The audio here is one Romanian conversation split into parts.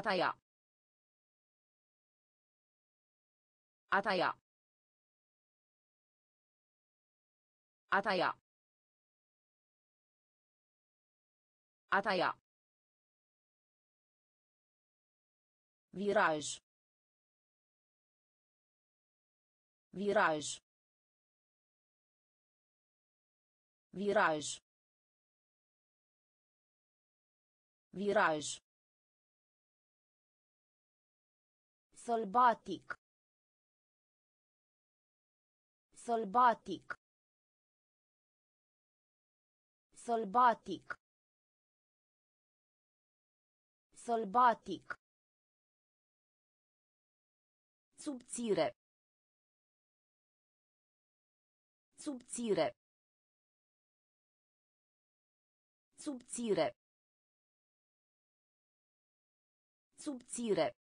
Ataia. Ataia. Ataia. Ataia. Viraj. Viraj. Viraj. Viraj. Sălbatic. Sălbatic. Sălbatic. Sălbatic. Subțire. Subțire. Subțire. Subțire.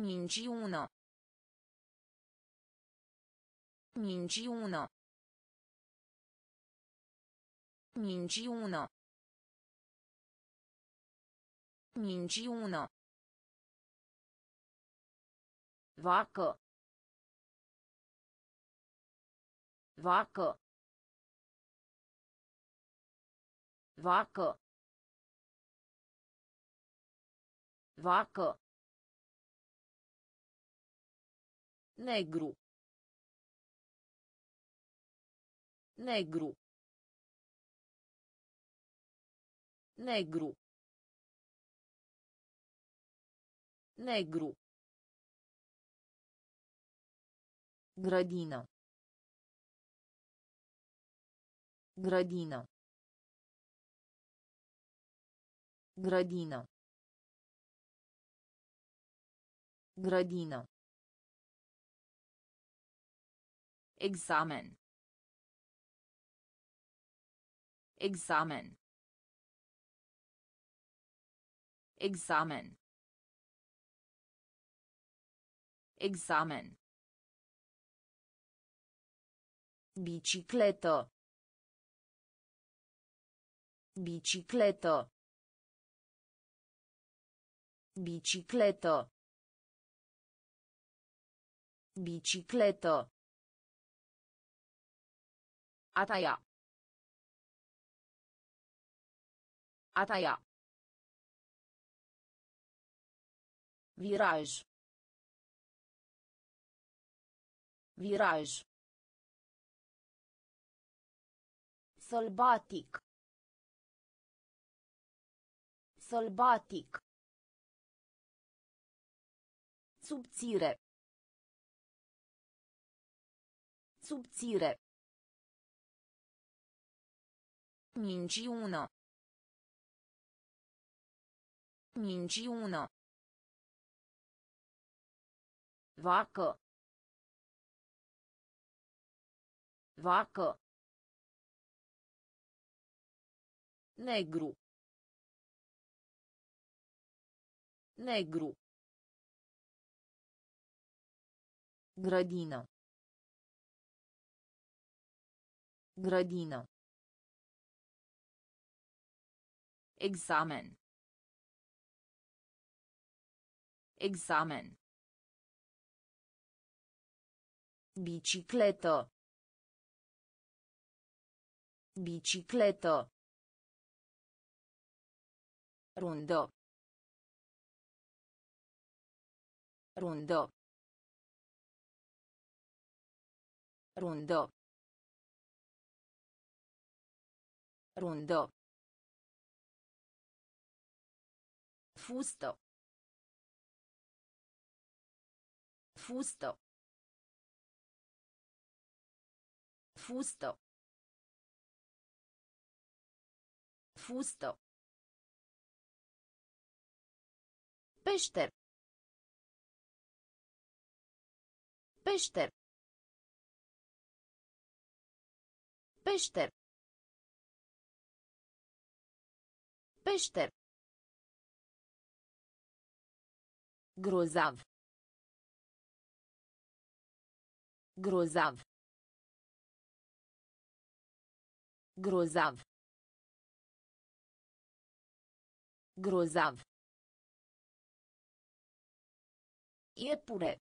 Minciună. Minciună. Minciună. Minciună. Vacă. Vacă. Vacă. Vacă. Negru. Negru. Negru. Negru. Grădină. Grădină. Grădină. Grădină. Examen. Examen. Examen. Examen. Bicicletă. Bicicletă. Bicicletă. Bicicletă. Ataia. Ataia. Viraj. Viraj. Sălbatic. Sălbatic. Subțire. Subțire. Minciună. Minciună. Vacă. Vacă. Negru. Negru. Grădină. Grădină. Examen. Examen. Bicicletă. Bicicletă. Rundă. Rundă. Rundă. Rundă. Fustă. Fustă. Fustă. Fustă. Peșter. Peșter. Peșter. Peșter. Grozav. Grozav. Grozav. Grozav. Iepure.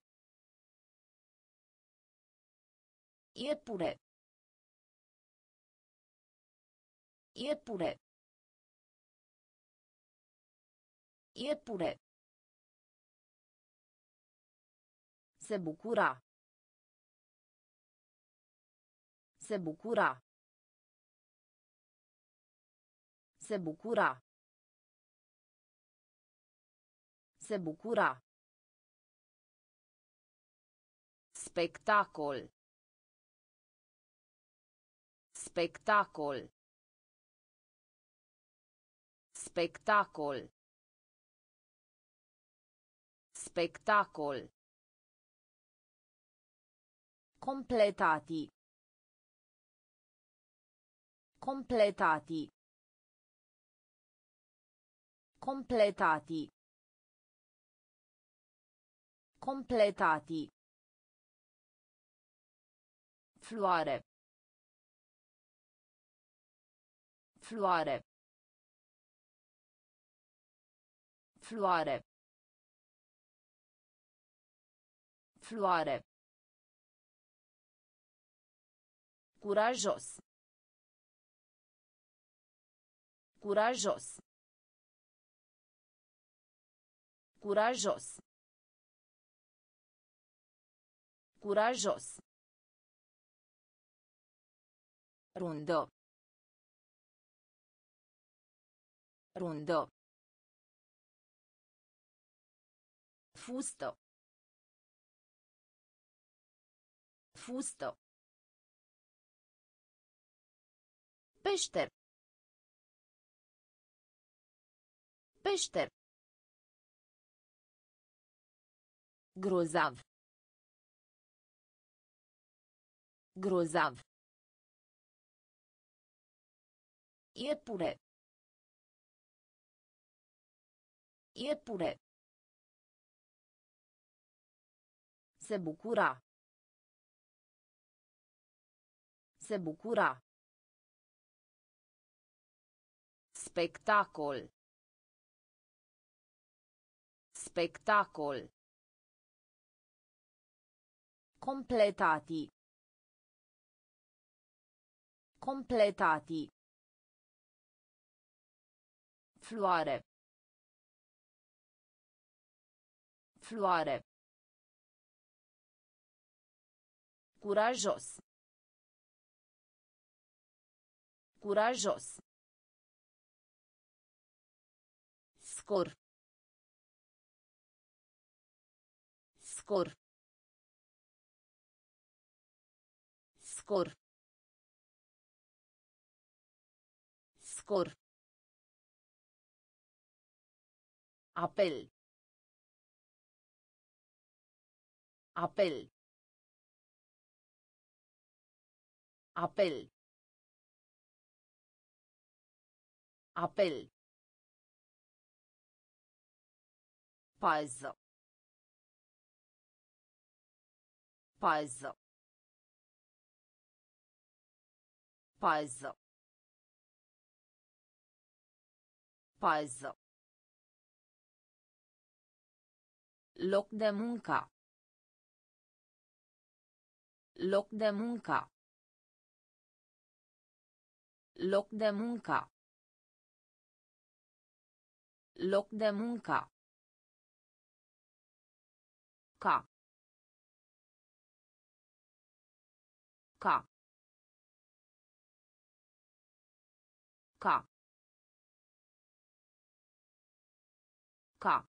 Iepure. Iepure. Iepure. Se bucura. Se bucura. Se bucura. Se bucura. Spectacol. Spectacol. Spectacol. Spectacol. Completati. Completati. Completati. Completati. Floare. Floare. Floare. Floare. Curajos. Curajos. Curajos. Curajos. Rundo. Rundo. Fusto. Fusto. Peșter. Peșter. Grozav. Grozav. Iepure. Iepure. Se bucura. Se bucura. Spectacol. Spectacol. Completati. Completati. Floare. Floare. Curajos. Curajos. Scor. Scor. Scor. Scor. Apel. Apel. Apel. Apel. Pază. Pază. Pază. Pază. Loc de muncă. Loc de muncă. Loc de muncă. Loc de muncă. Ca. Ca. Ca. Ca.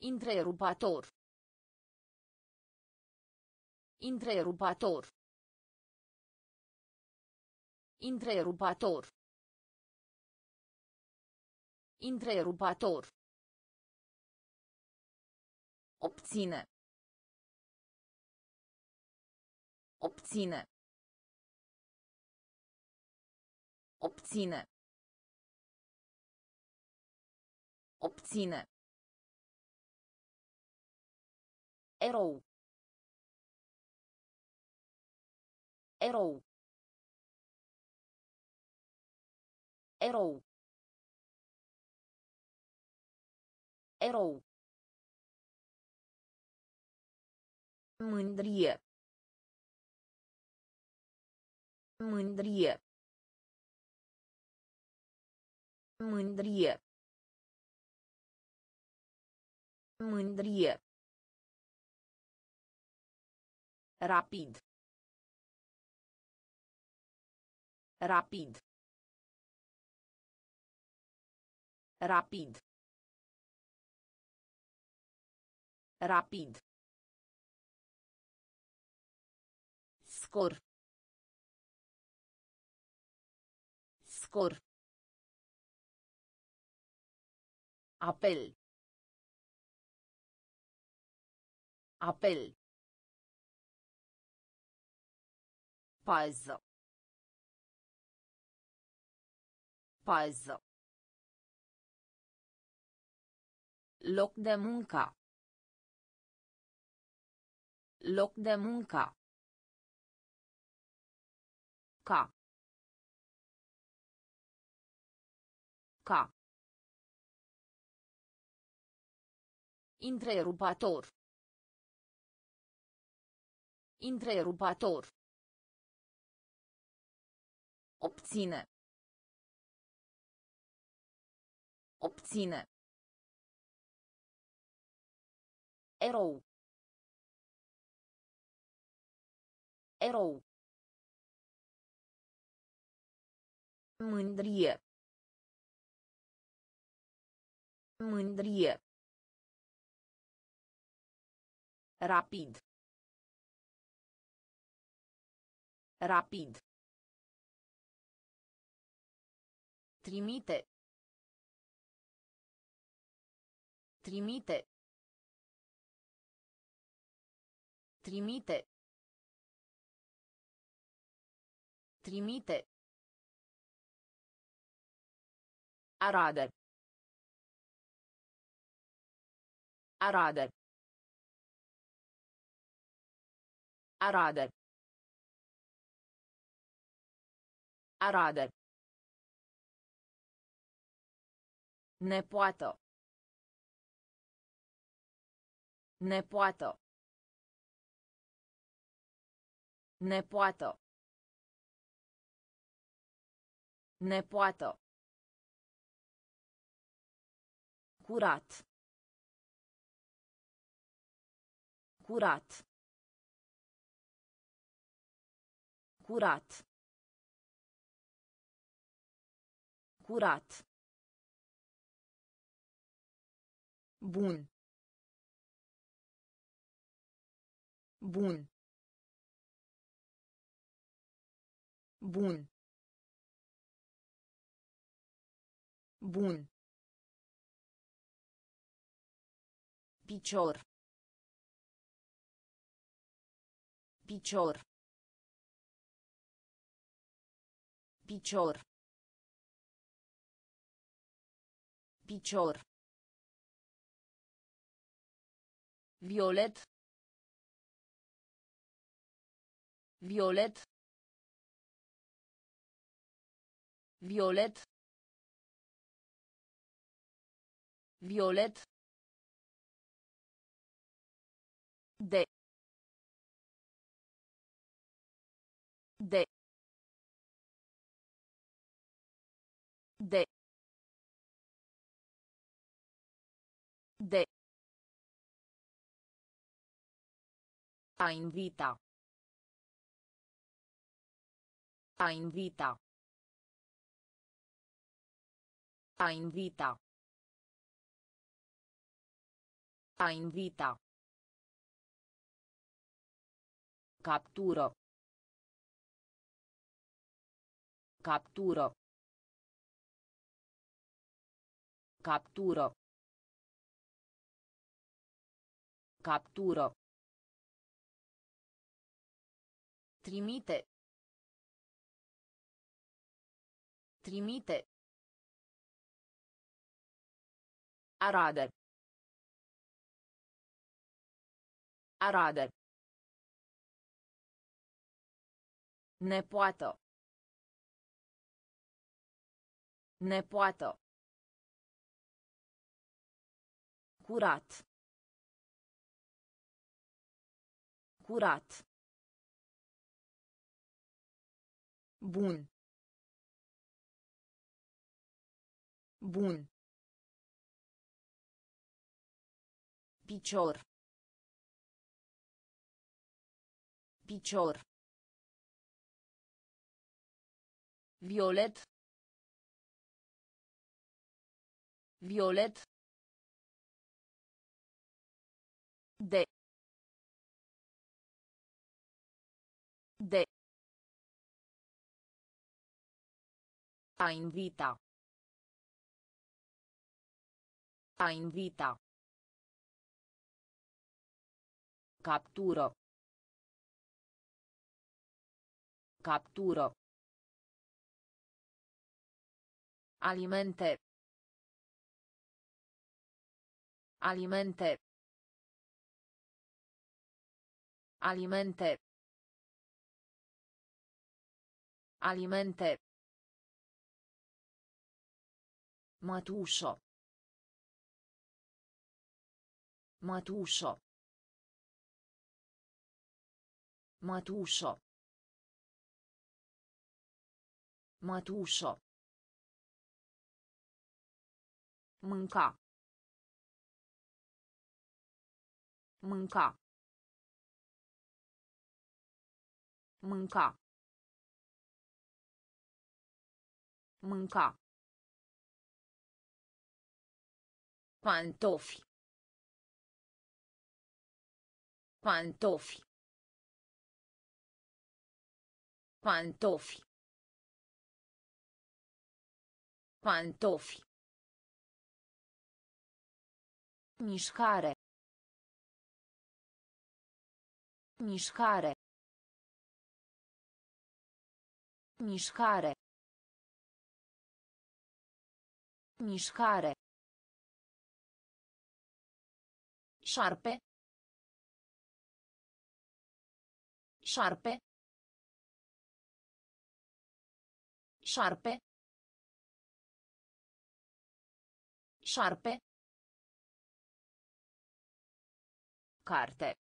Întrerupator. Întrerupator. Întrerupator. Întrerupator. Obține. Obține. Obține. Obține. Erou. Erou. Erou. Erou. Mândrie. Mândrie. Mândrie. Mândrie. Rapid. Rapid. Rapid. Rapid. Scor. Scor. Apel. Apel. Pază. Pază. Loc de muncă. Loc de muncă. Ca. Ca. Întrerupator. Întrerupator. Obține. Obține. Erou. Erou. Mândrie. Mândrie. Rapid. Rapid. Trimite. Trimite. Trimite. Trimite. Arade. Arade. Arade. Arade. Nepoată. Nepoată. Nepoată. Nepoată. Curat. Curat. Curat. Curat. Bun. Bun. Bun. Bun. Picior. Picior. Picior. Picior. Violet. Violet. Violet. Violet. De. De. De. De. A invita. A invita. A invita. A invita. Captură. Captură. Captură. Captură. Trimite. Trimite. Arade. Arade. Nepoată. Nepoată. Curat. Curat. Bun. Bun. Picior. Picior. Violet. Violet. De. De. A invita. A invita. Captură. Captură. Alimente. Alimente. Alimente. Alimente. Matuso. Matuso. Matuso. Matuscio. Mânca. Mânca. Mânca. Mânca. Pantofi. Pantofi. Pantofi. Pantofi. Mișcare. Mișcare. Mișcare. Mișcare. Șarpe. Șarpe. Șarpe. Șarpe. Carte.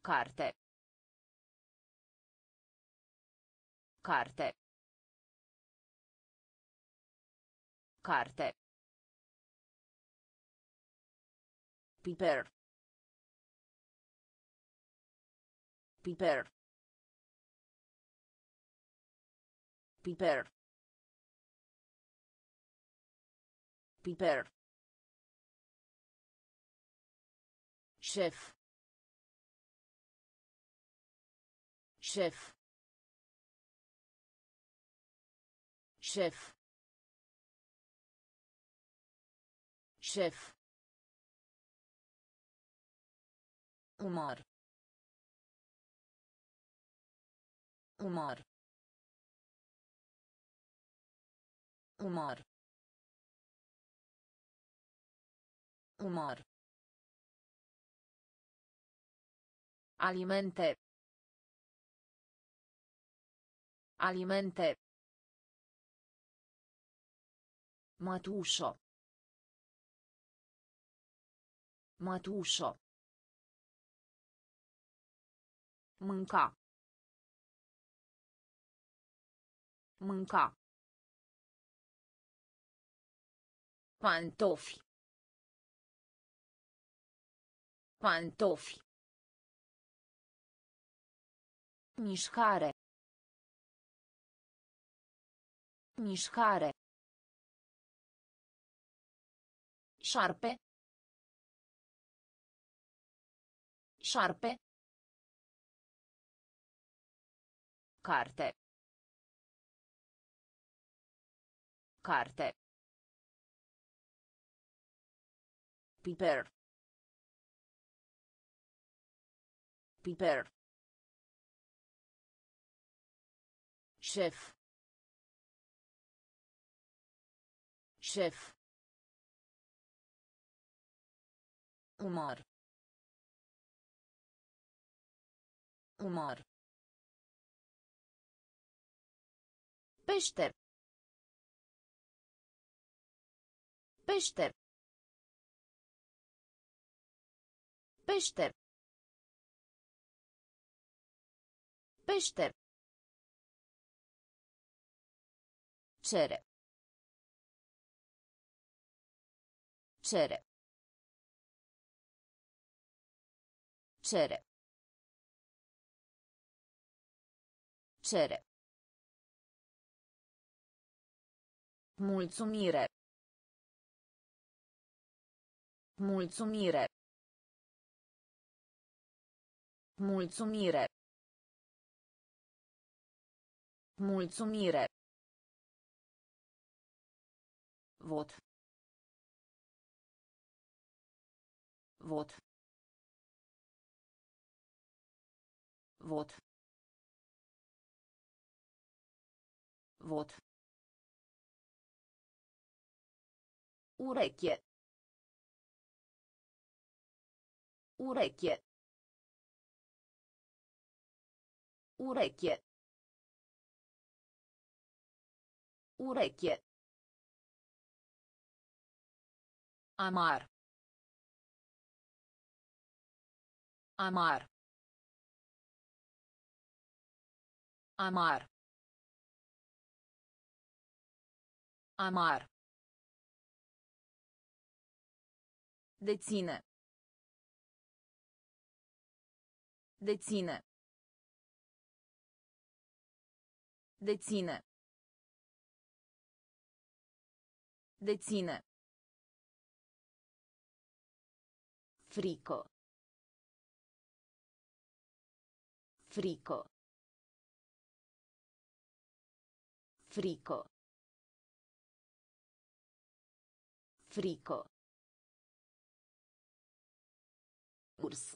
Carte. Carte. Carte. Piper. Piper. Piper. Piper. Șef. Șef. Șef. Șef. Umar. Umar. Umar. Umar. Alimente. Alimente. Mătușă. Mătușă. Mânca. Mânca. Pantofi. Pantofi. Mișcare. Mișcare. Șarpe. Șarpe. Carte. Carte. Piper. Piper. Șef. Șef. Umar. Umar. Peșter. Peșter. Peșter. Peșter. Cere. Cere. Cere. Cere. Mulțumire. Mulțumire. Mulțumire. Mulțumire. Vot. Vot. Vot. Vot. Ureche. Ureche. Ureche. Ureche. Amar. Amar. Amar. Amar. Deține. Deține. Deține. Deține. Frico. Frico. Frico. Frico. Urs.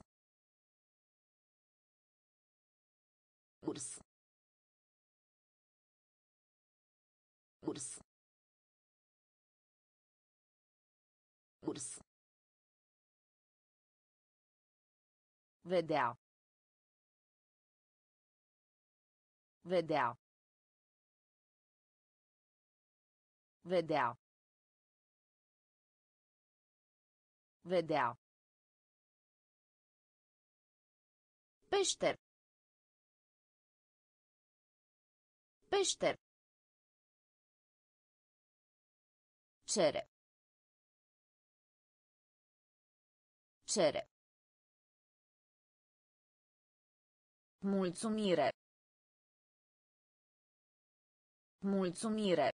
Urs. Urs. Urs. Vedea. Vedea. Vedea. Vedea. Peșter. Peșter. Cere. Cere. Mulțumire. Mulțumire.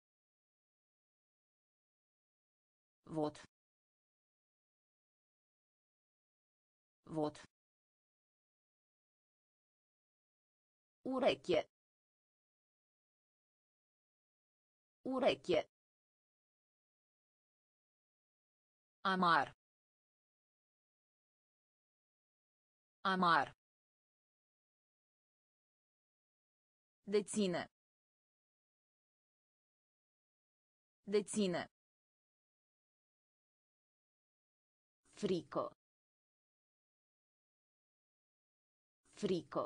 Vot. Vot. Ureche. Ureche. Amar. Amar. Deține. Deține. Frico. Frico.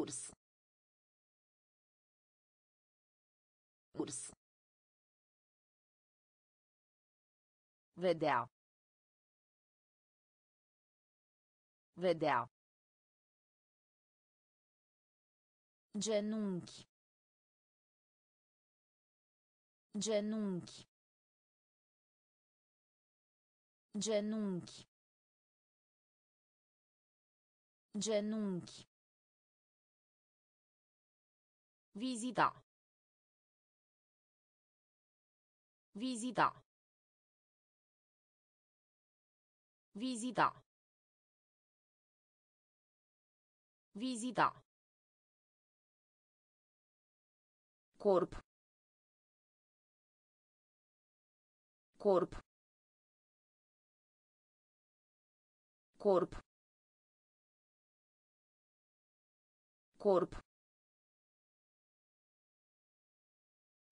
Urs. Urs. Vedea. Vedea. Genunchi. Genunchi. Genunchi. Genunchi. Visita. Visita. Visita. Visita. Corp. Corp. Corp. Corp.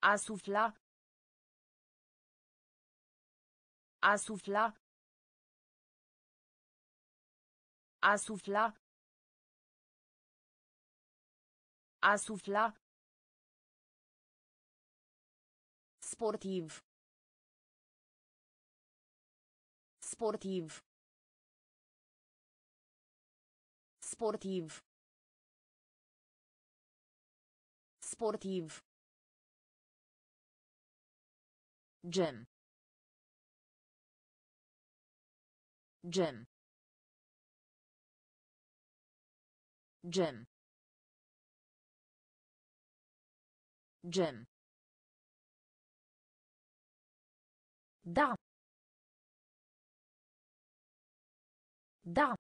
A sufla. A sufla. A sufla. Asufla. Sportiv. Sportiv. Sportiv. Sportiv. Gem. Gem. Gem. Gem. Da. Da.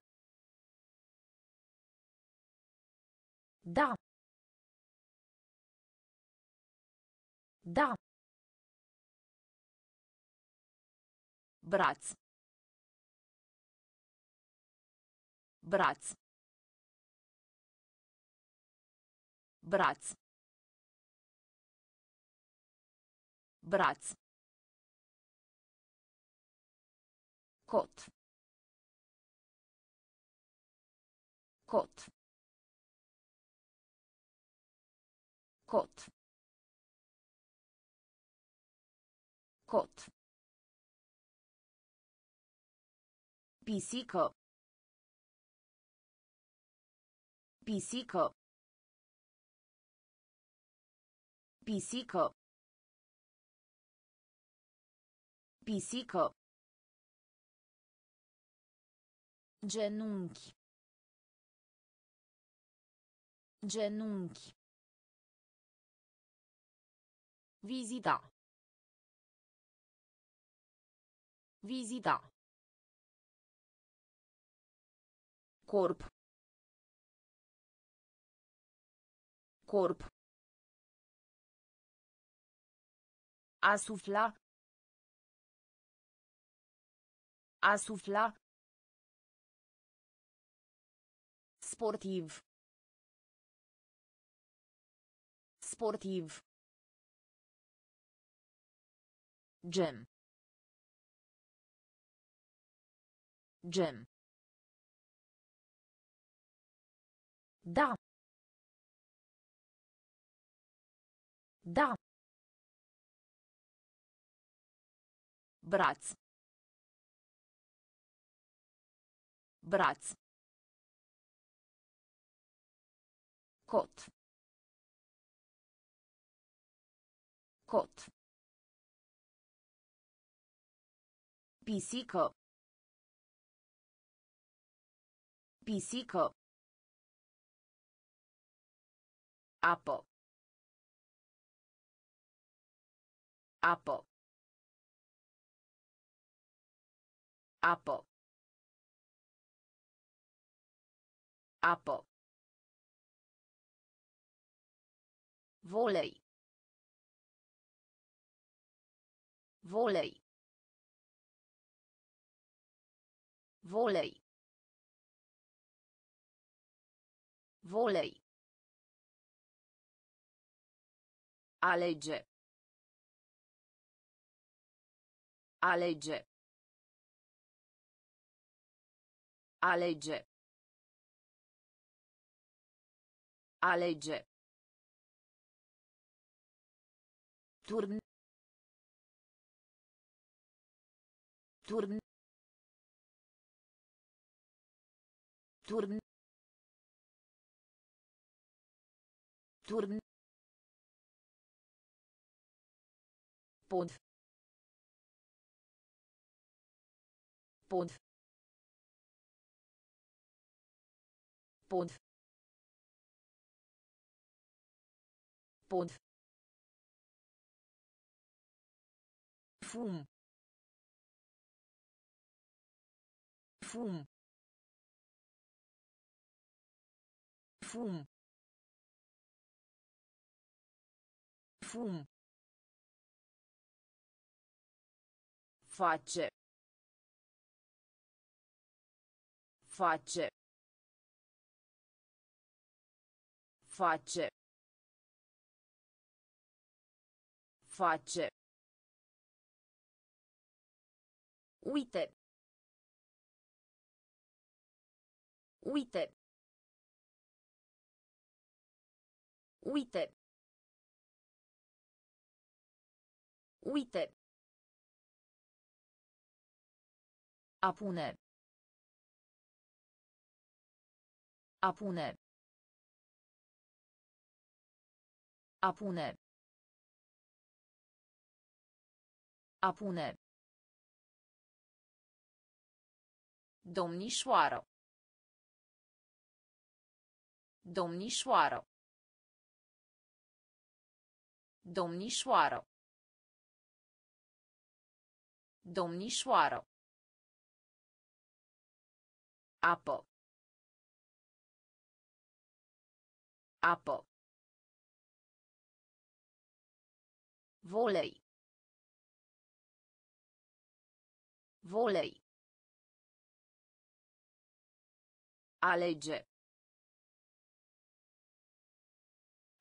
Da. Da. Braț. Braț. Braț. Braț. kot kot kot kot pisico pisico pisico pisico Genunchi. Genunchi. Vizita. Vizita. Corp. Corp. Asufla. Asufla. Sportiv. Sportiv. Gem. Gem. Da. Da. Braț. Braț. Cot. Cot. Pisică. Pisică. Apă. Apă. Apă. Apă. Volei. Volei. Volei. Volei. Alege. Alege. Alege. Alege. Turn. Turn. Turn. Turn. Pod. Pod. Pod. Pod. Fum. Fum. Fum. Fum. Face. Face. Face. Face. Uite. Uite. Uite. Uite. A pune. A pune. Domnișoară. Domnișoară. Domnișoară. Domnișoară. Apă. Apă. Volei. Volei. Alege.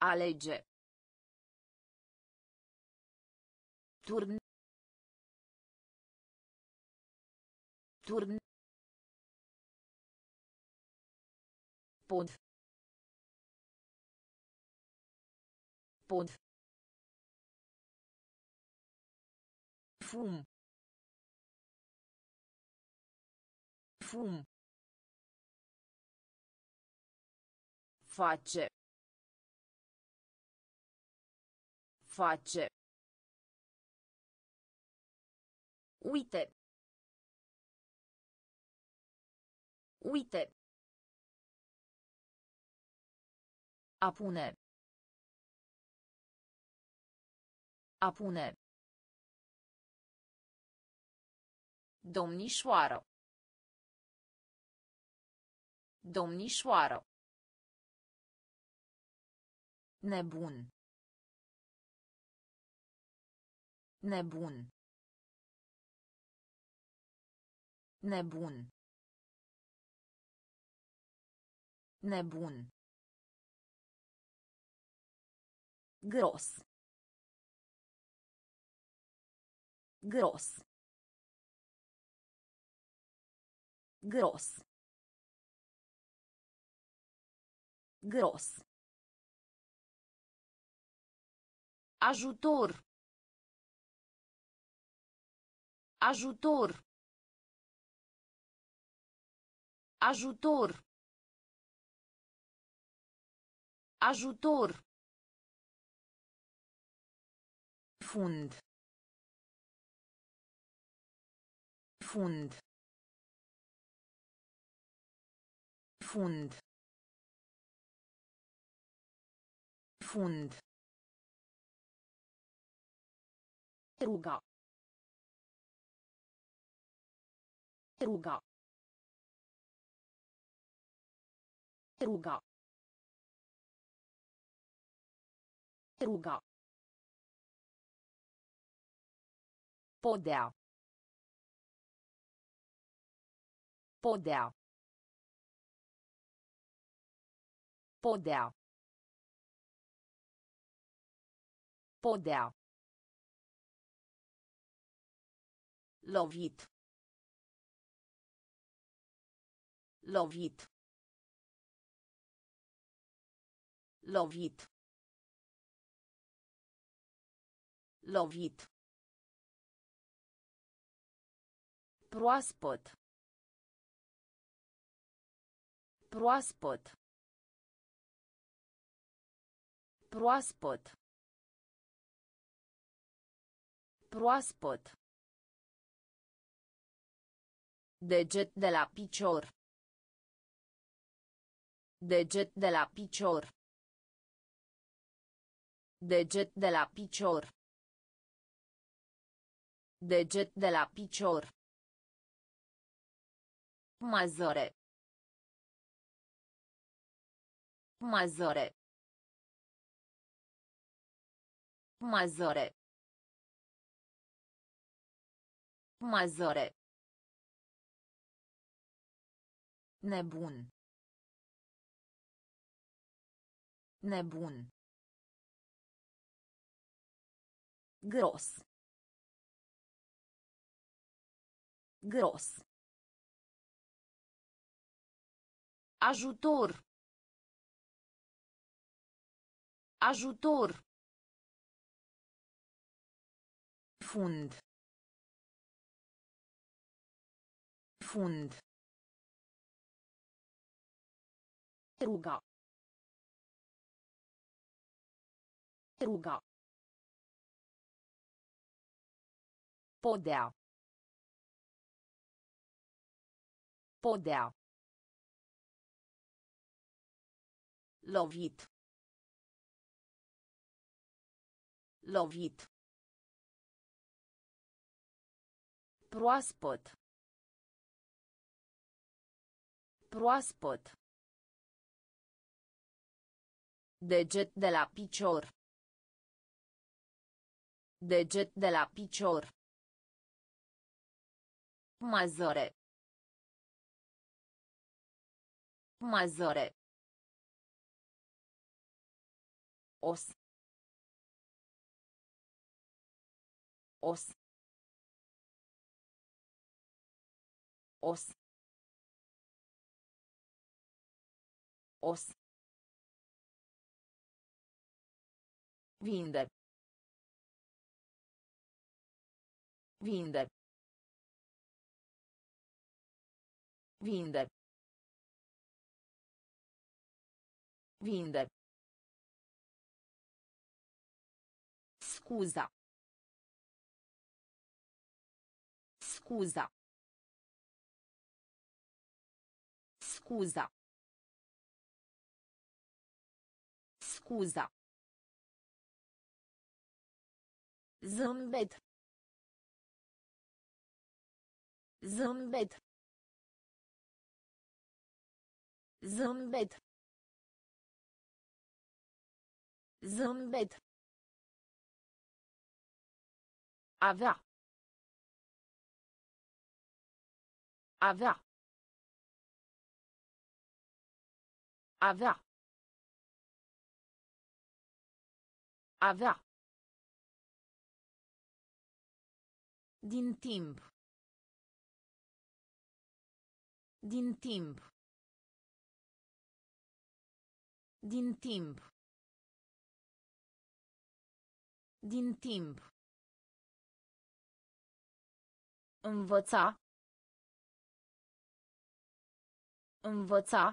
Alege. Turn. Turn. Pod. Pod. Fum. Fum. Face. Face. Uite. Uite. A pune. A pune. Domnișoară. Domnișoară. Nebun. Nebun. Nebun. Nebun. Gros. Gros. Gros. Gros. Ajutor. Ajutor. Ajutor. Ajutor. Fund. Fund. Fund. Fund. Ruga. Ruga. Ruga. Ruga. Podea. Podea. Podea. Podea. Lovit. Lovit. Lovit. Lovit. Proaspăt. Proaspăt. Proaspăt. Proaspăt. Deget de la picior. Deget de la picior. Deget de la picior. Deget de la picior. Mazăre. Mazăre. Mazăre. Mazăre. Nebun. Nebun. Gros. Gros. Ajutor. Ajutor. Fund. Fund. Ruga. Ruga. Podea. Podea. Lovit. Lovit. Proaspăt. Proaspăt. Deget de la picior. Deget de la picior. Mazăre. Mazăre. Os. Os. Os. Os. Vinde. Vinde. Vinde. Vinde. Scuza. Scuza. Scuza. Scuza. Zâmbet. Zâmbet. Zâmbet. Zâmbet. Avea. Avea. Avea. Avea. Din timp. Din timp. Din timp. Din timp. Învăța. Învăța.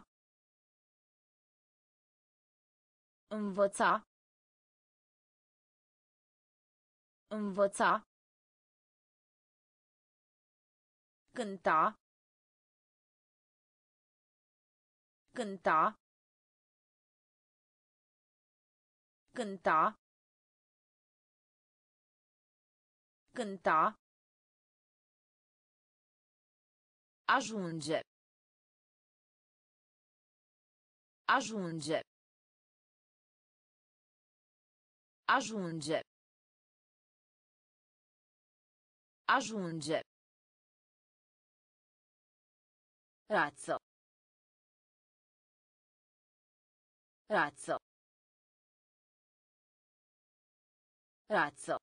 Învăța. Învăța. Cânta. Cânta. Cânta. Cânta. Ajunge. Ajunge. Ajunge. Ajunge. Razzo. Razzo. Razzo.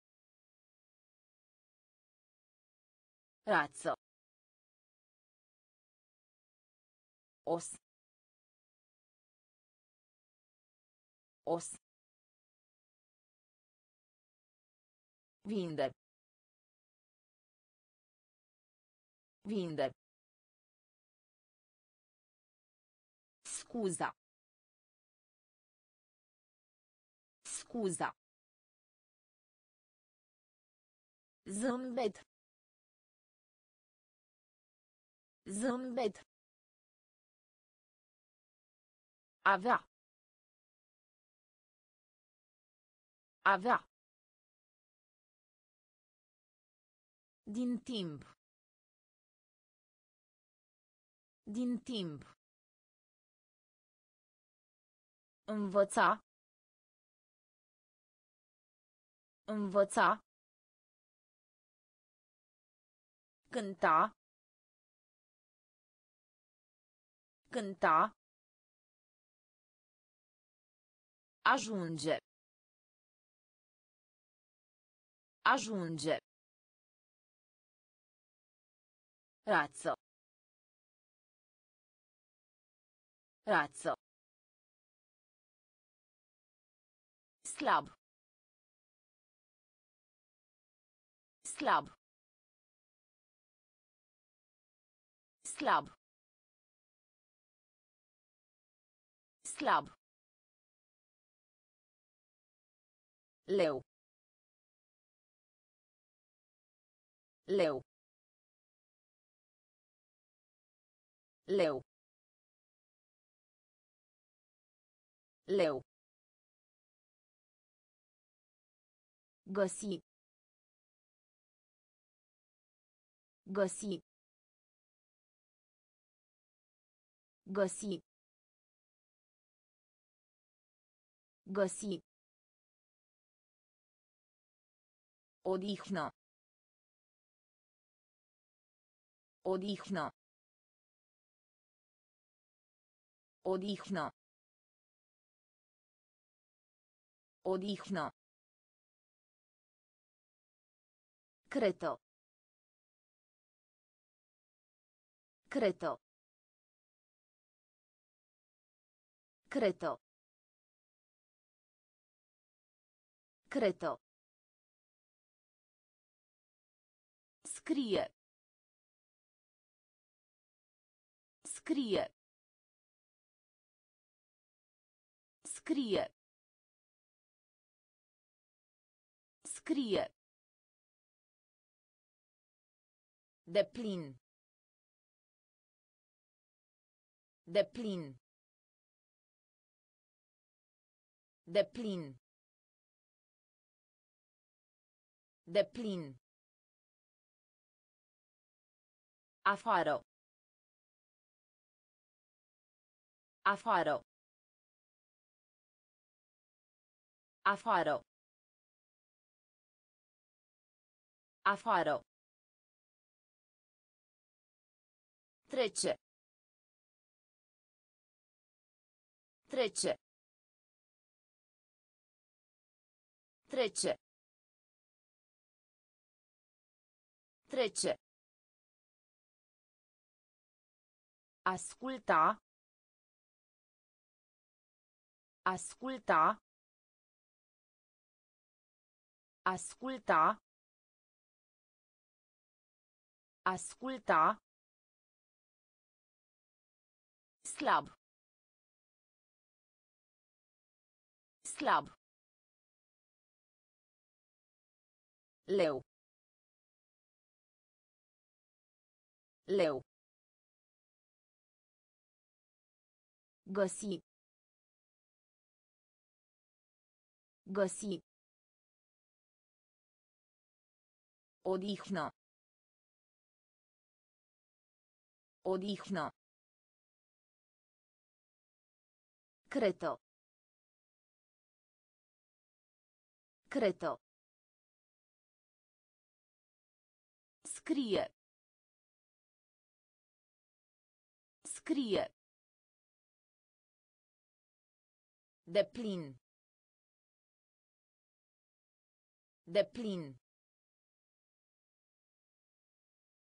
Razzo. Os. Os. Vinde. Vinde. Scuza. Scuza. Zâmbet. Zâmbet. Avea. Avea. Din timp. Din timp. Învăța. Învăța. Cânta. Cânta. Ajunge. Ajunge. Razzo. Razzo. Slab. Slab. Slab. Slab. Leu. Leu. Leu. Leu Găsi. Găsi. Găsi. Găsi. Odihnă. Odihnă. Odihnă. Odihnă. Creto. Creto. Creto. Creto. Scrie. Scrie. Scrie. Scrie. De plin. De plin. De plin. De plin. Afară. Afară. Afară. Afară. Trece. Trece. Trece. Trece. Asculta. Asculta. Asculta. Asculta. Slab. Slab. Leu. Leu. Găsi. Găsi. Odihnă. Odihnă. Creto. Creto. Scrie. Scrie. De plin. De plin.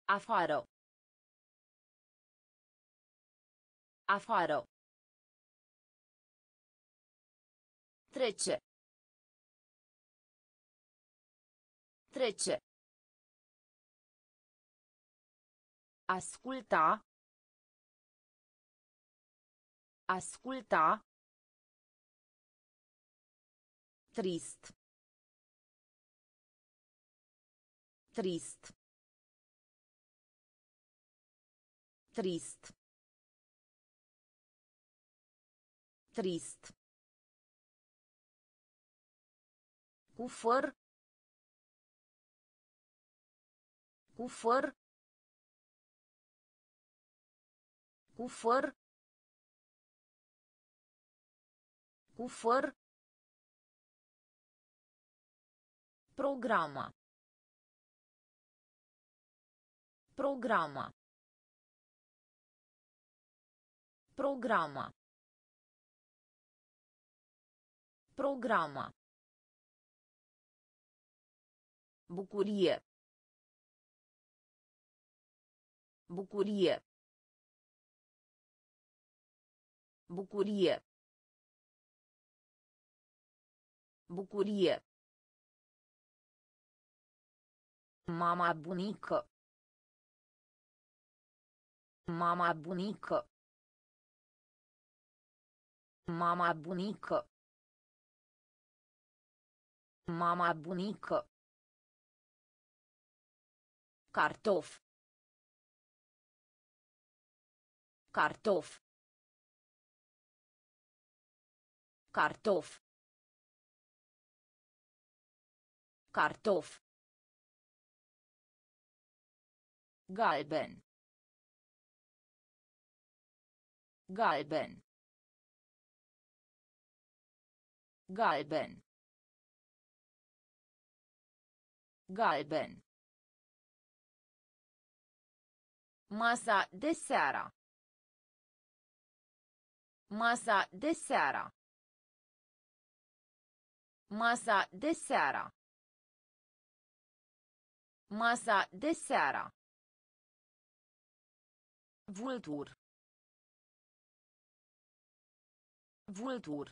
Afară. Afară. Trece. Trece. Asculta. Asculta. Trist. Trist. Trist. Trist. Cu făr. Cu făr. Cu făr. Cu făr. Programa. Programa. Programa. Programa. Bucurie. Bucurie. Bucurie. Bucurie. Mama bunică. Mama bunică. Mama bunică. Mama bunică. Cartof. Cartof. Cartof. Cartof. Galben. Galben. Galben. Galben. Masa de seara. Masa de seara. Masa de seara. Masa de seara. Vultur. Vultur.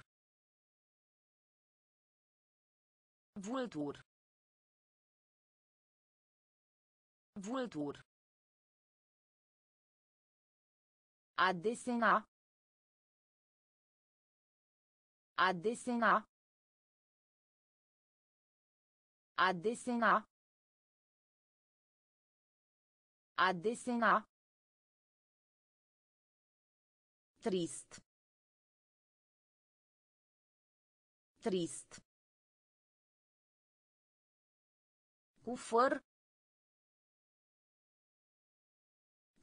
Vultur. Vultur. A desena. A desena. A desena. A desena. Trist. Trist. Cu făr.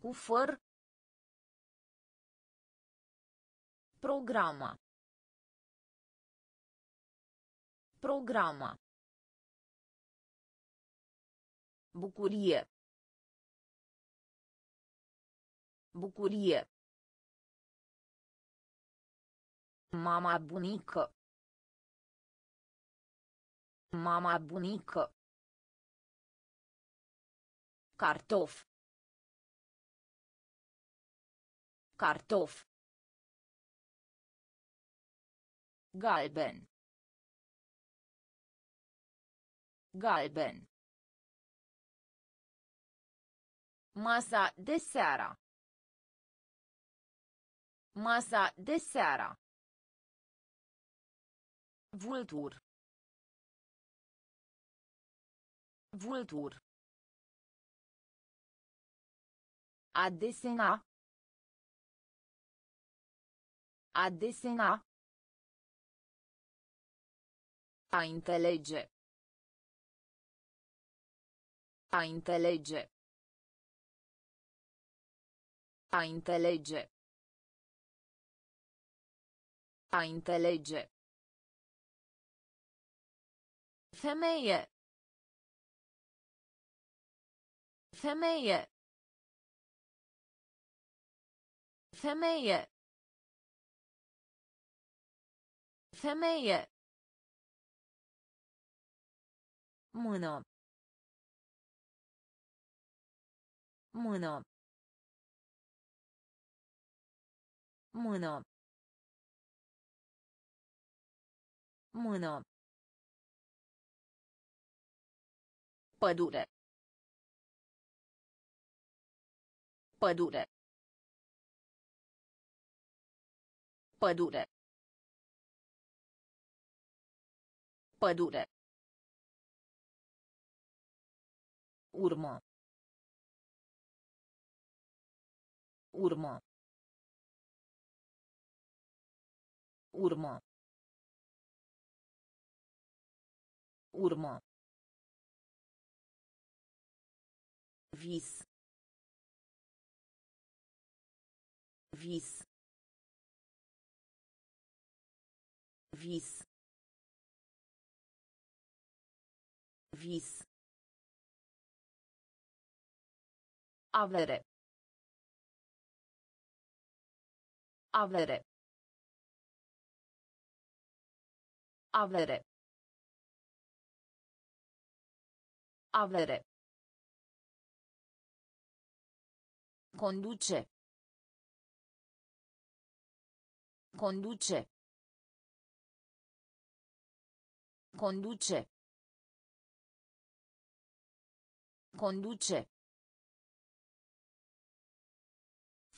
Cu făr. Programa. Programa. Bucurie. Bucurie. Mama bunică. Mama bunică. Cartof. Cartof. Galben. Galben. Masa de seara. Masa de seara. Vultur. Vultur. A desena. A desena. A înțelege. A înțelege. A înțelege. A înțelege. Femeie. Femeie. Femeie. Femeie. Mână. Mână. Mână. Mână. Pădure. Pădure. Pădure. Pădure. Urmă. Urmă. Urmă. Urmă. Vis. Vis. Vis. Vis. Avere. Avere. Avere. Avere. Conduce. Conduce. Conduce. Conduce.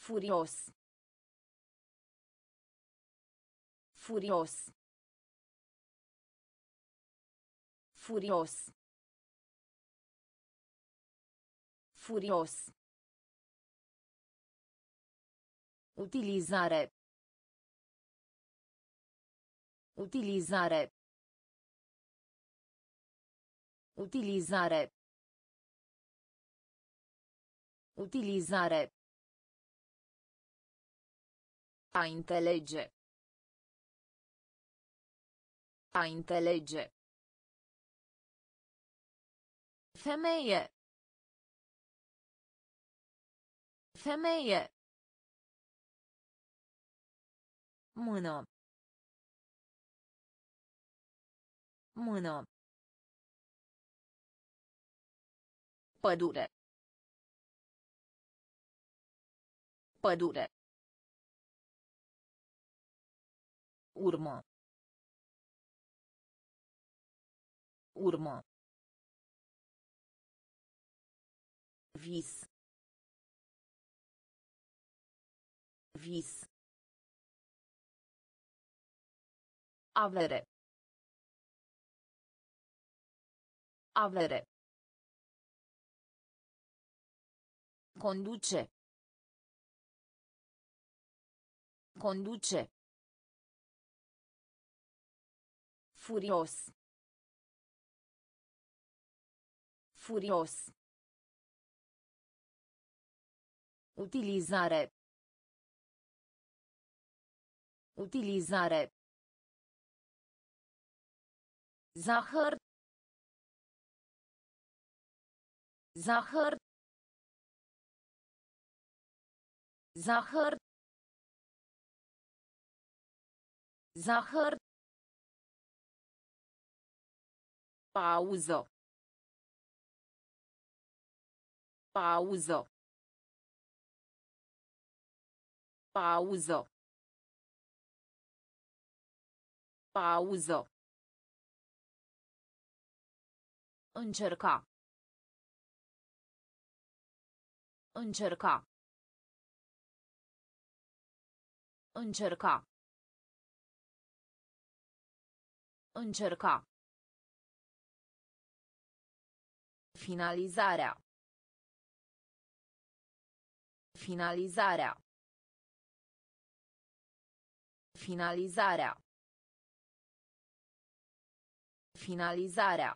Furios. Furios. Furios. Furios. Utilizare. Utilizare. Utilizare. Utilizare. A înțelege. A înțelege. Femeie. Femeie. Mână. Mână. Pădure. Pădure. Urmă. Urmă. Vis. Vis. Avere. Avere. Conduce. Conduce. Furios. Furios. Utilizare. Utilizare. Zahăr. Zahăr. Zahăr. Zahăr. Pauză. Pauză. Pauză. Pauză. Încerca. Încerca. Încerca. Încerca. Finalizarea. Finalizarea. Finalizarea. Finalizarea.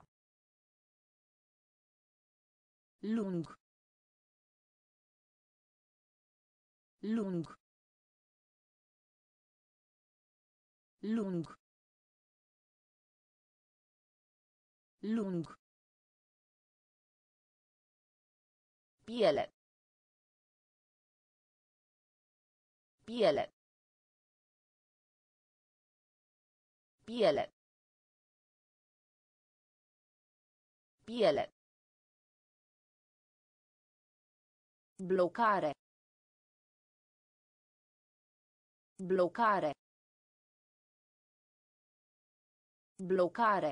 Lung. Lung. Lung. Lung. Piele. Piele. Piele. Piele. Blocare. Blocare. Blocare.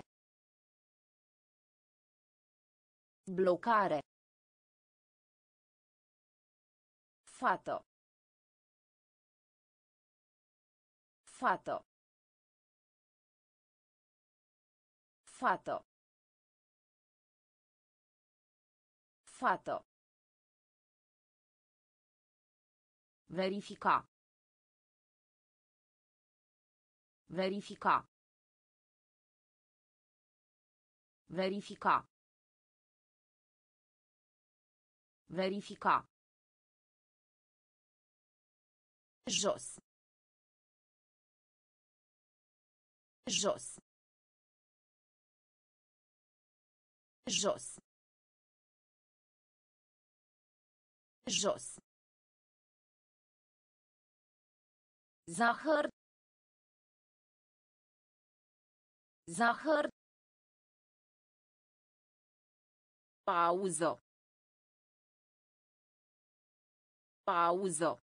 Blocare. Fată. Fată. Fată. Fată. Verifica. Verifica. Verifica. Verifica. Jos. Jos. Jos. Jos. Zahăr. Zahăr. Pauză. Pauză.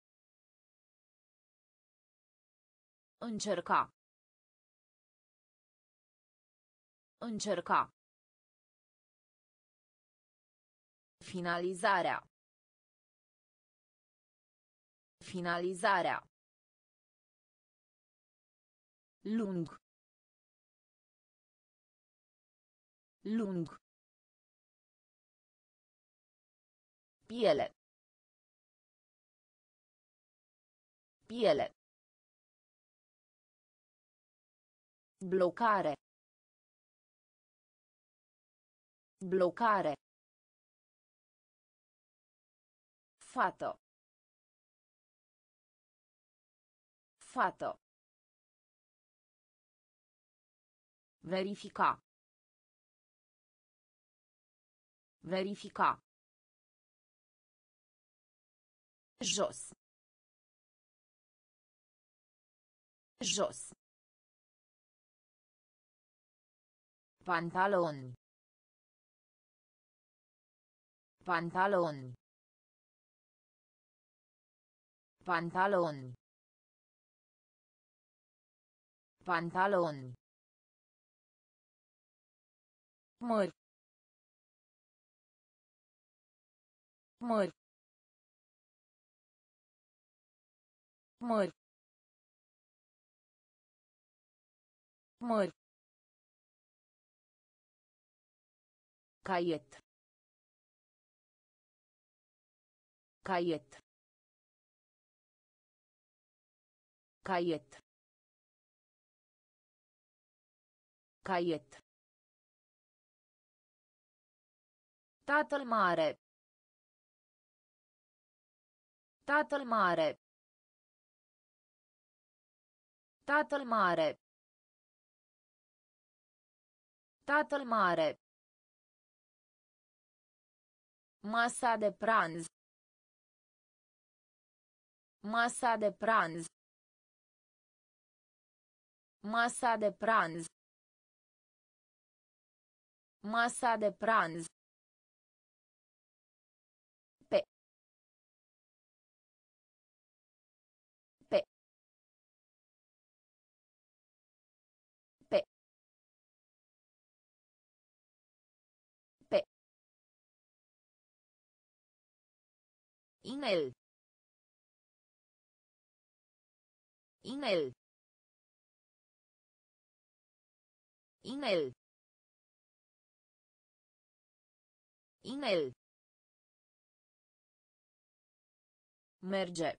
Încerca. Încerca. Finalizarea. Finalizarea. Lung. Lung. Piele. Piele. Blocare. Blocare. Fată. Fată. Verifica. Verifica. Jos. Jos. Pantaloni. Pantaloni. Pantaloni. Pantaloni. Mări. Mări. Mări. Mări. Caiet. Caiet. Caiet. Caiet. Tatăl mare. Tatăl mare. Tatăl mare. Tatăl mare. Masa de pranz. Masa de pranz. Masa de pranz. Masa de pranz. Email. Email. Email. Email. Merge.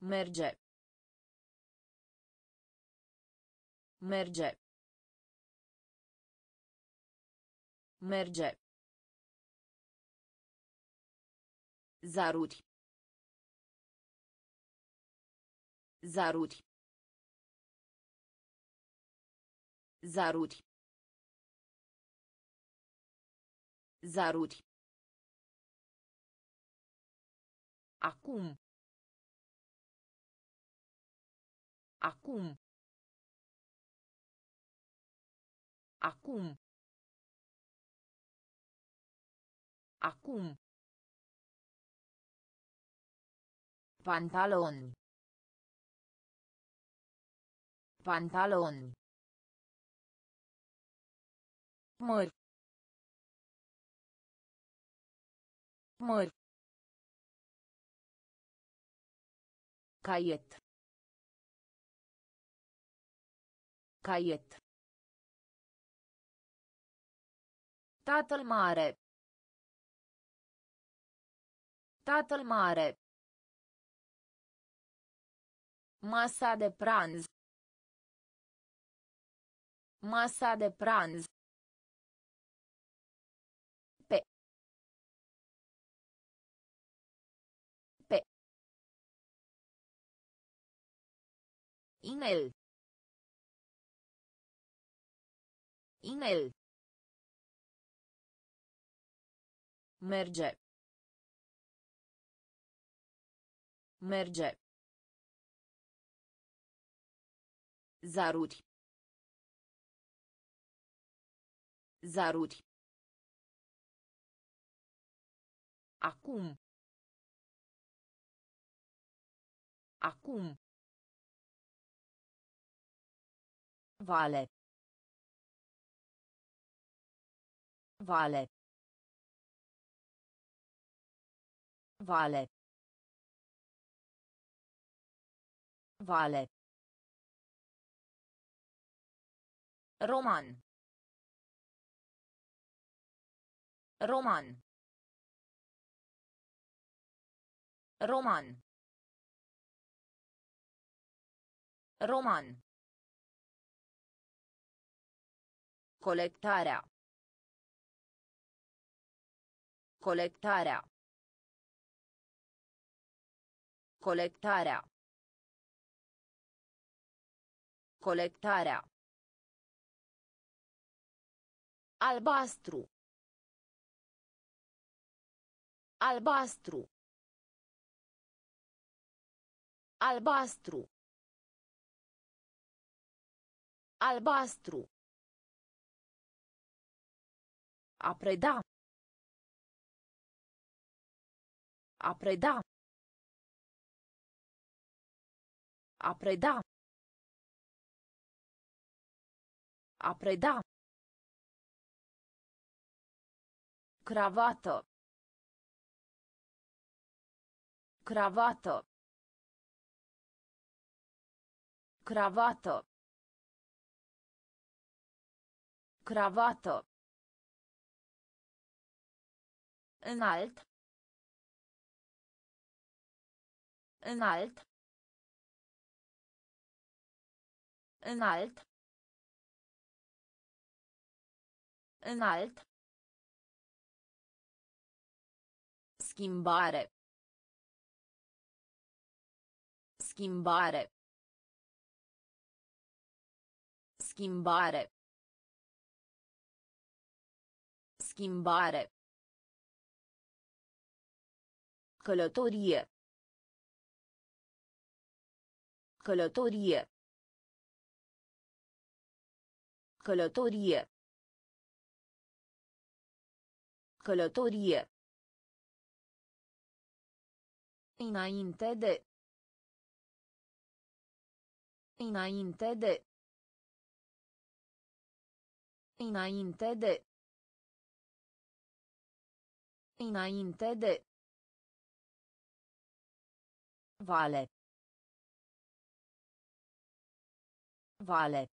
Merge. Merge. Merge. Zaruri. Zaruri. Zaruri. Zaruri. Acum. Acum. Acum. Acum. Pantaloni. Pantaloni. Mări. Mări. Caiet. Caiet. Tatăl mare. Tatăl mare. Masa de pranz. Masa de pranz. Email. Email. Merge. Merge. Zaruri. Zaruri. Acum. Acum. Vale. Vale. Vale. Vale. Roman. Roman. Roman. Roman. Colectarea. Colectarea. Colectarea. Colectarea. Albastru. Albastru. Albastru. Albastru. A preda. A preda. A preda. A preda. Cravată. Cravată. Cravată. Cravată. Înalt. Înalt. Înalt. Înalt. Schimbare. Schimbare. Schimbare. Schimbare. Călătorie. Călătorie. Călătorie. Călătorie. Înainte de. Înainte de. Înainte de. Înainte de. Vale. Vale.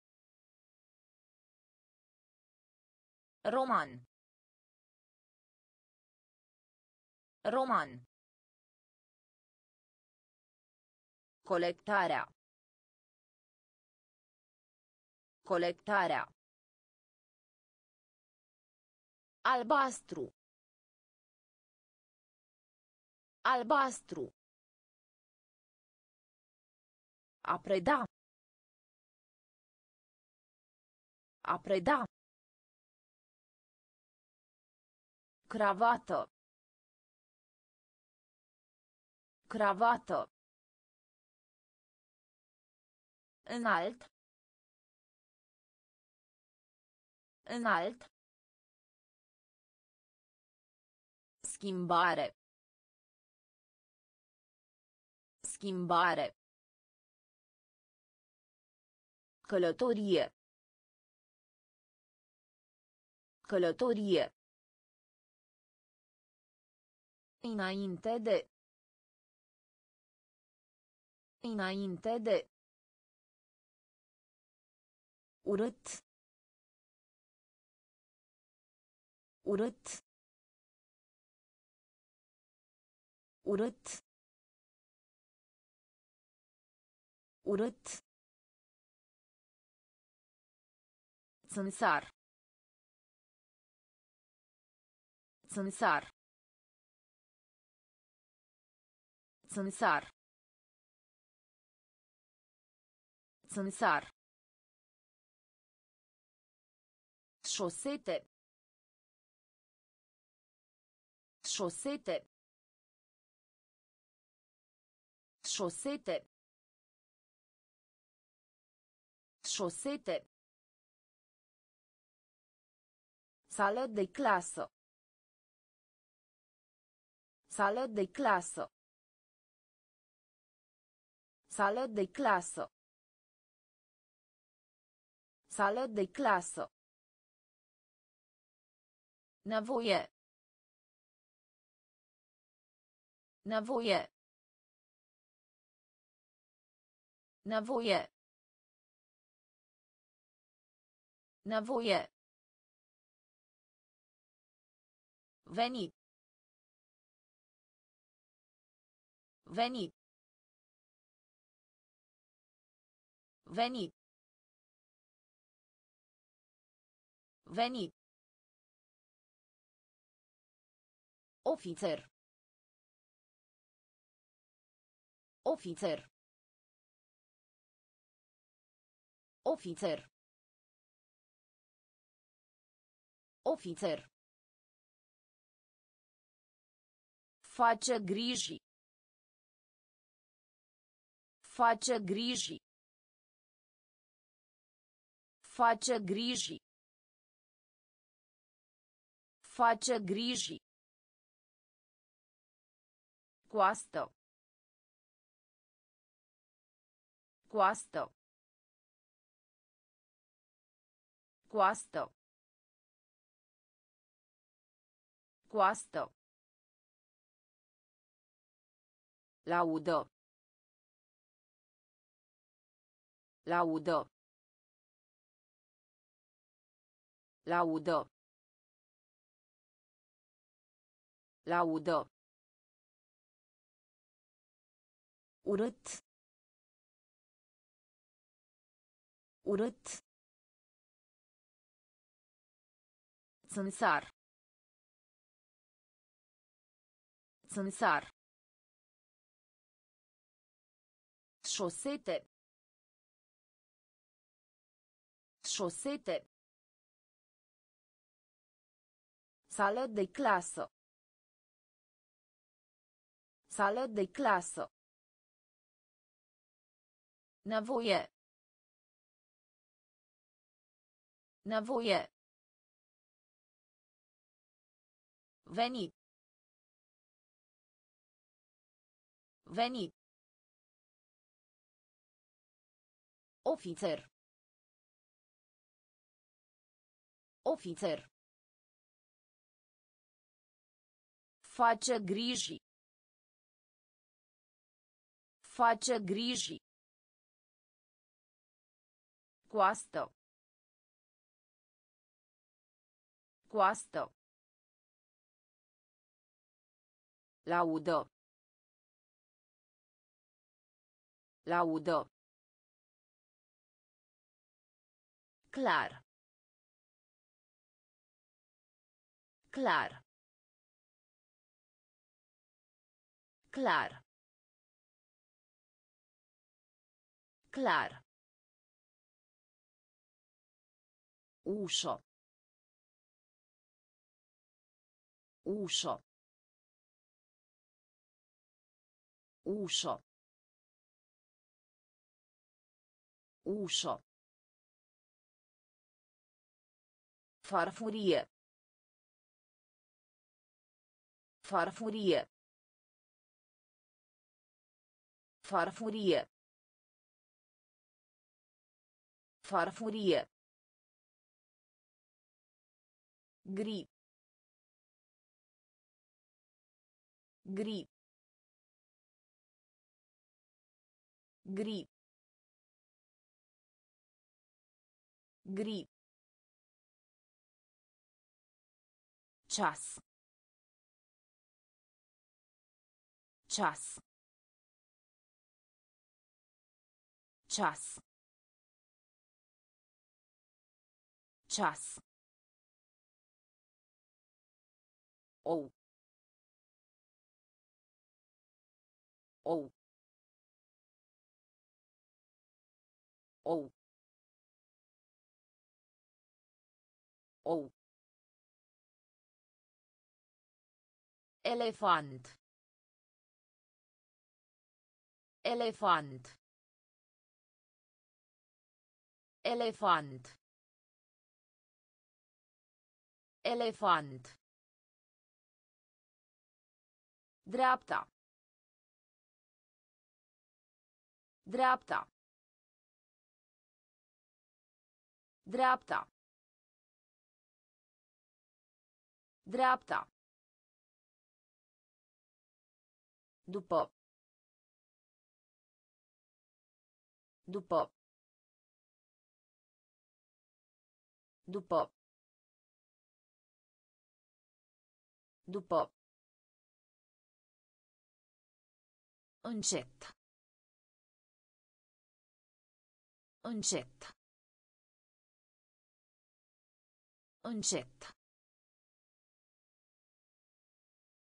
Roman. Roman. Colectarea. Colectarea. Albastru. Albastru. A preda. A preda. Cravată. Cravată. Înalt. Înalt. Schimbare. Schimbare. Călătorie. Călătorie. Înainte de. Înainte de. Urât. Urât. Urât. Urât. Țânțar. Țânțar. Țânțar. Țânțar. Șosete. Șosete. Șosete. Șosete. Sală de clasă. Sală de clasă. Sală de clasă. Sală de clasă. Nevoie. Nevoie. Nevoie. Nevoie. Veni. Veni. Veni. Veni. Ofițer. Ofițer. Ofițer. Ofițer. Face griji. Face griji. Face griji. Face griji. Guasto. Guasto. Guasto. Guasto. Laudo. Laudo. Laudo. Laudo. Urât. Urât. Țânțar. Țânțar. Șosete. Șosete. Sală de clasă. Sală de clasă Nevoie. Nevoie. Veni. Veni. Ofițer. Ofițer. Face griji. Face griji. Guasto. Guasto. Laudo. Laudo. Clar. Clar. Clar. Clar. Ușo. Ușo. Ușo. Ușo. Farfurie. Farfurie. Farfurie. Farfurie. Gri. Gri. Gri. Gri. Ceas. Ceas. Ceas. Ceas. Ou. Ou. Ou. Ou. Elefant. Elefant. Elefant. Elefant Dreapta. Dreapta. Dreapta. Dreapta. După. După. După. După. Încet. Încet. Încet.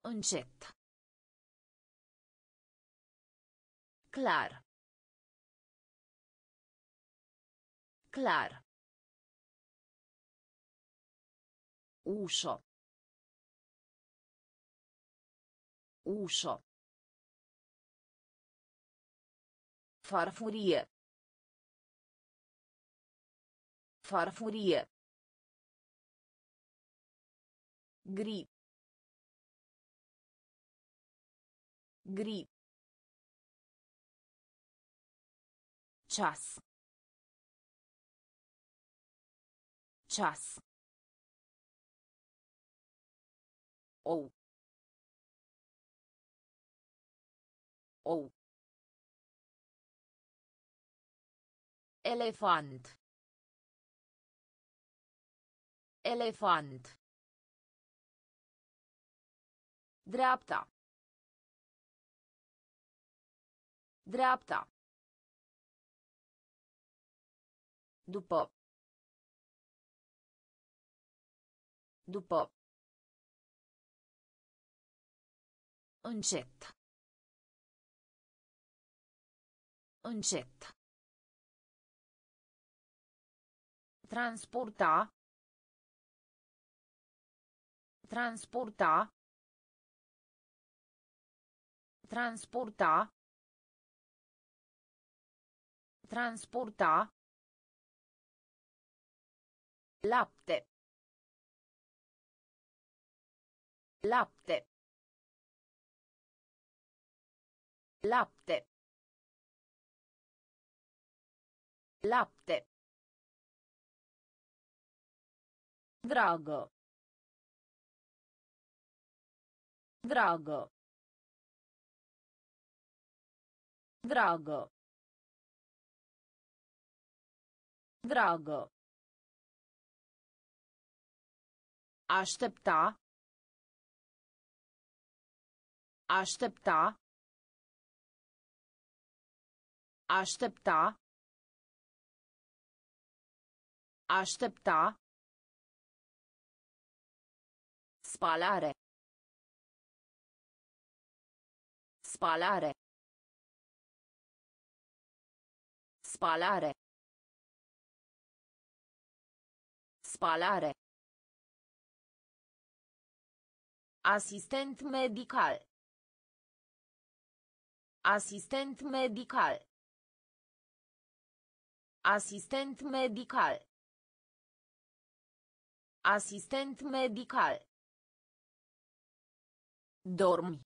Încet. Clar. Clar. Ușo. Ușo. Farfurie. Farfurie. Gri. Gri. Ceas. Ceas. Ou. Ou. Elefant. Elefant. Dreapta. Dreapta. După. După. Încet. Încet. Transporta. Transporta. Transporta. Transporta. Lapte. Lapte. Lapte. Lapte. Dragă. Dragă. Dragă. Dragă. Aștepta. Aștepta. Aștepta. Aștepta. Spalare. Spalare. Spalare. Spalare. Asistent medical. Asistent medical. Asistent medical. Asistent medical. Dormi.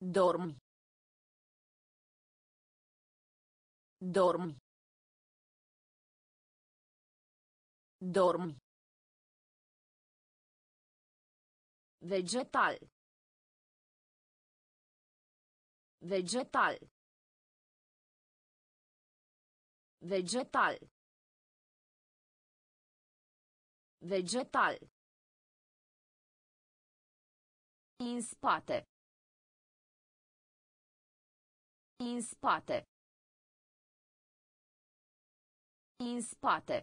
Dormi. Dormi. Dormi. Vegetal. Vegetal. Vegetal. Vegetal. În spate. În spate. În spate.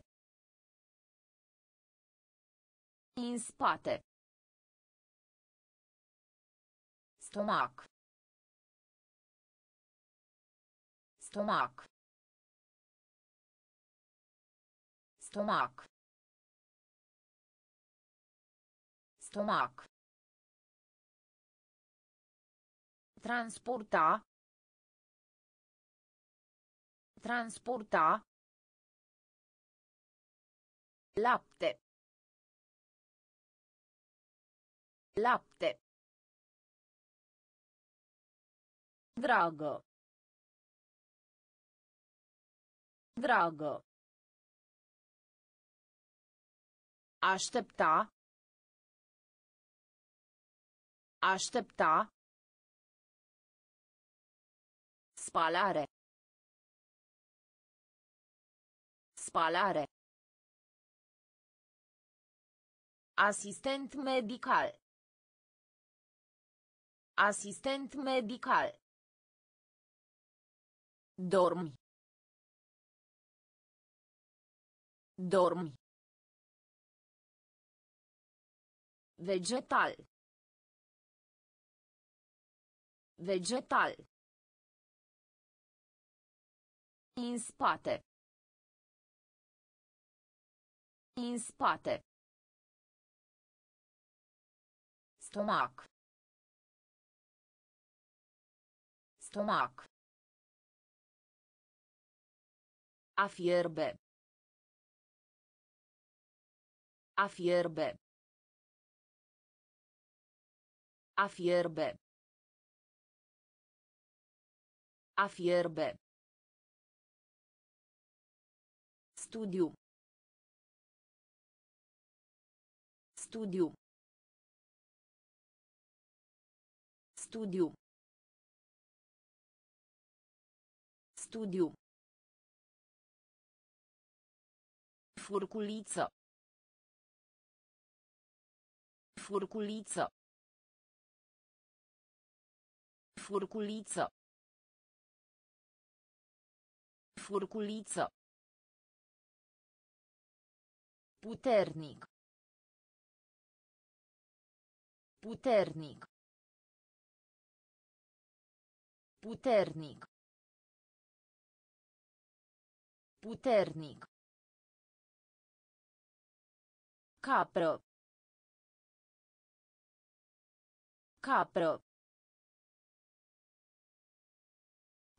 În spate. Stomac. Stomac. Stomac. Stomac. Transporta. Transporta. Lapte. Lapte. Dragă. Dragă. Aștepta. Aștepta. Spalare. Spalare. Asistent medical. Asistent medical. Dormi. Dormi. Vegetal. Vegetal. În spate. În spate. Stomac. Stomac. A fierbe. A fierbe. A fierbe. A fierbe. Studiu. Studiu. Studiu. Studiu. Furculiță. Furculiță. Furculiță. Furculiță. Puternic. Puternic. Puternic. Puternic. Capră. Capră.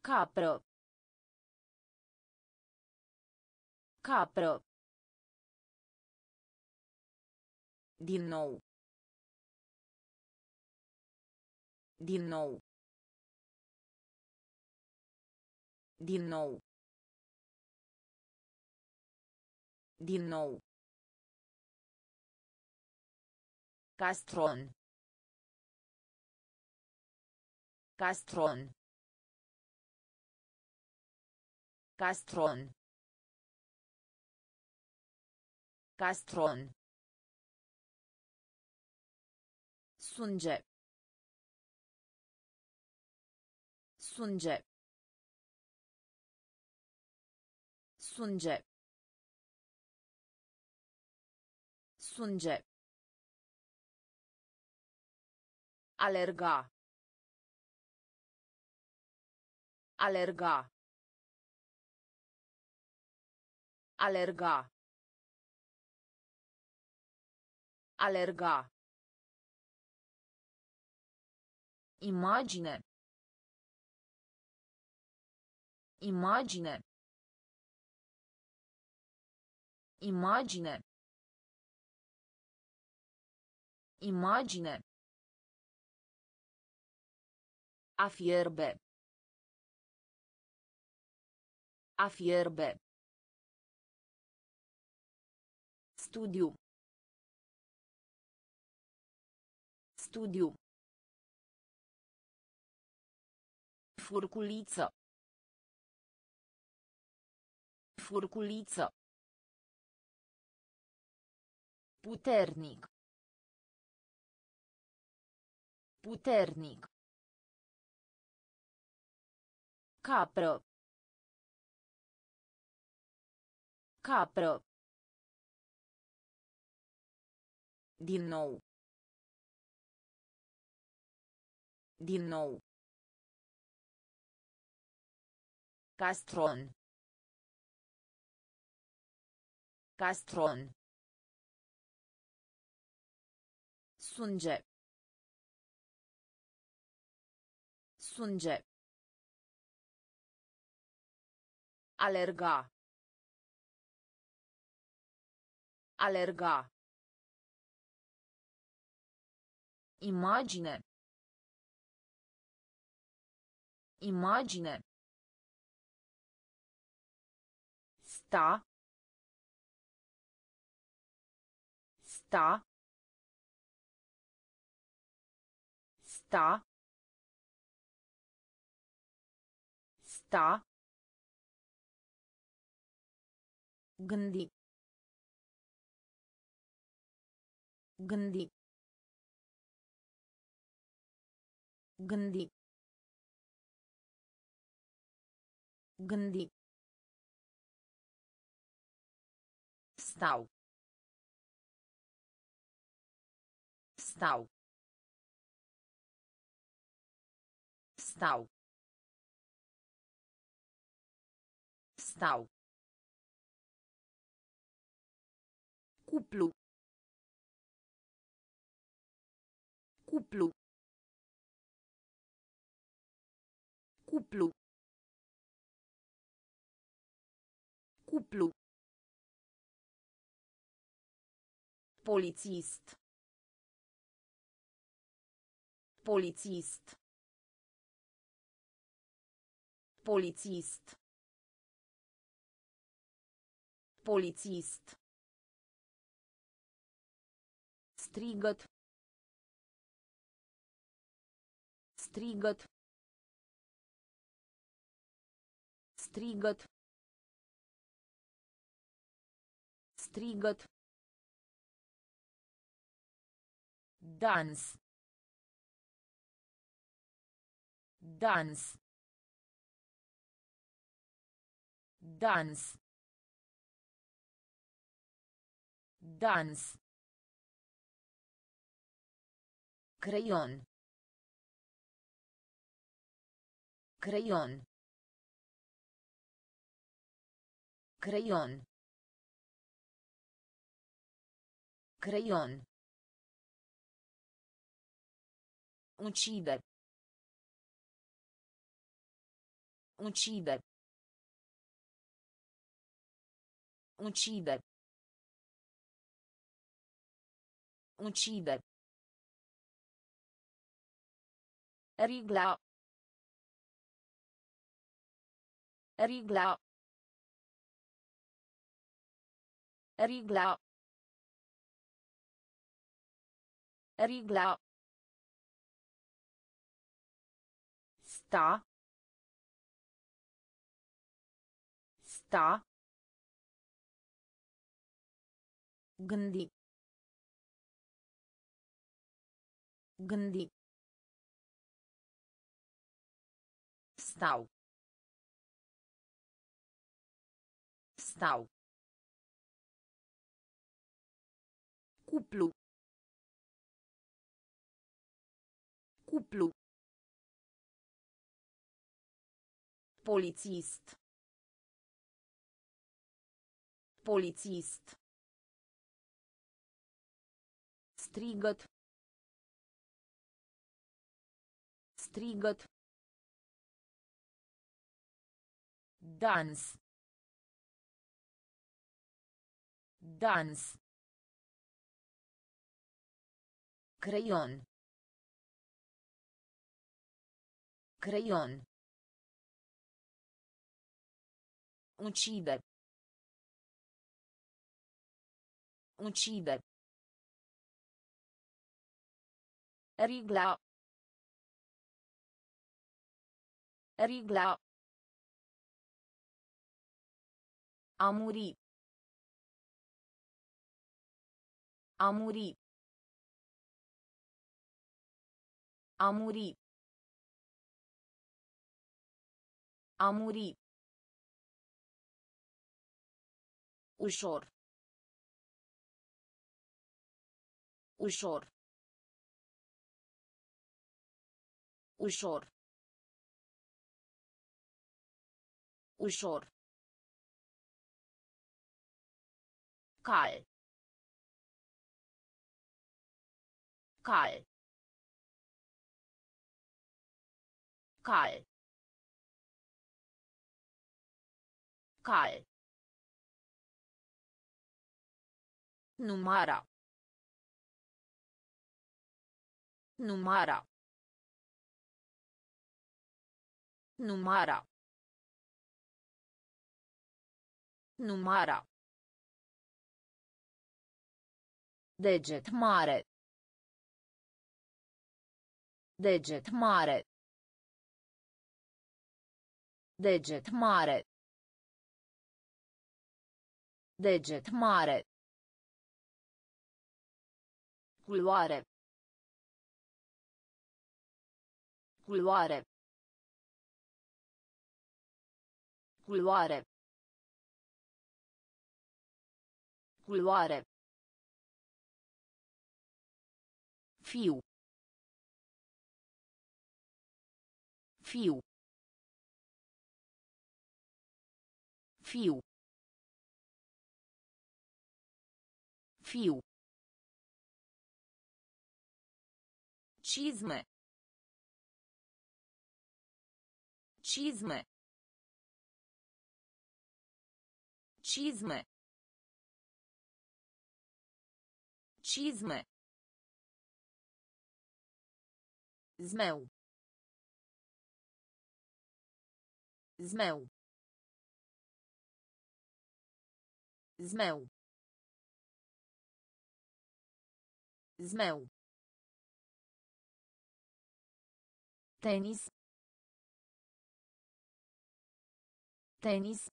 Capră. Capră. Din nou. Din nou. Din nou. Din nou. Castron. Castron. Castron. Castron. Sunge. Sunge. Sunge. Sunge. Alerga. Alerga. Alerga. Alerga. Imagine. Imagine. Imagine. Imagine. A fierbe. A fierbe. Studiu. Studiu. Furculiță. Furculiță. Puternic. Puternic. Capră. Capră. Din nou. Din nou. Castron. Castron. Sunge. Sunge. Alerga. Alerga. Imagine. Imagine. Sta. Sta. Sta. Sta. Gândi. Gândi. Gândi. Gândi. Stau. Stau. Stau. Stau. Cuplu. Cuplu. Cuplu. Cuplu. Polițist. Polițist. Polițist. Polițist. Strigăt. Strigăt. Strigăt. Strigăt. Dans. Dans. Dans. Dans. Creion. Creion. Creion. Creion. Uccide. Uccide. Uccide. Uccide. Rigla. Rigla. Rigla. Rigla. Sta. Sta. Gândi. Gândi. Stau. Stau. Cuplu. Cuplu. Polițist. Polițist. Strigăt. Strigăt. Dans. Dans. Creion. Creion. Uccide. Uccide. Rigla. Rigla. A muri. A muri. A muri. A muri. Ușor. Ușor. Ușor. Ușor. Cal. Cal. Cal. Cal. Numara. Numara. Numara. Numara. Deget mare. Deget mare. Deget mare. Deget mare. Culoare. Culoare. Culoare. Culoare. Fiu. Fiu. Fiu. Fiu. чизмы. Чизмы. Чизмы. Чизмы. Змел змел змел змел Tenis. Tenis.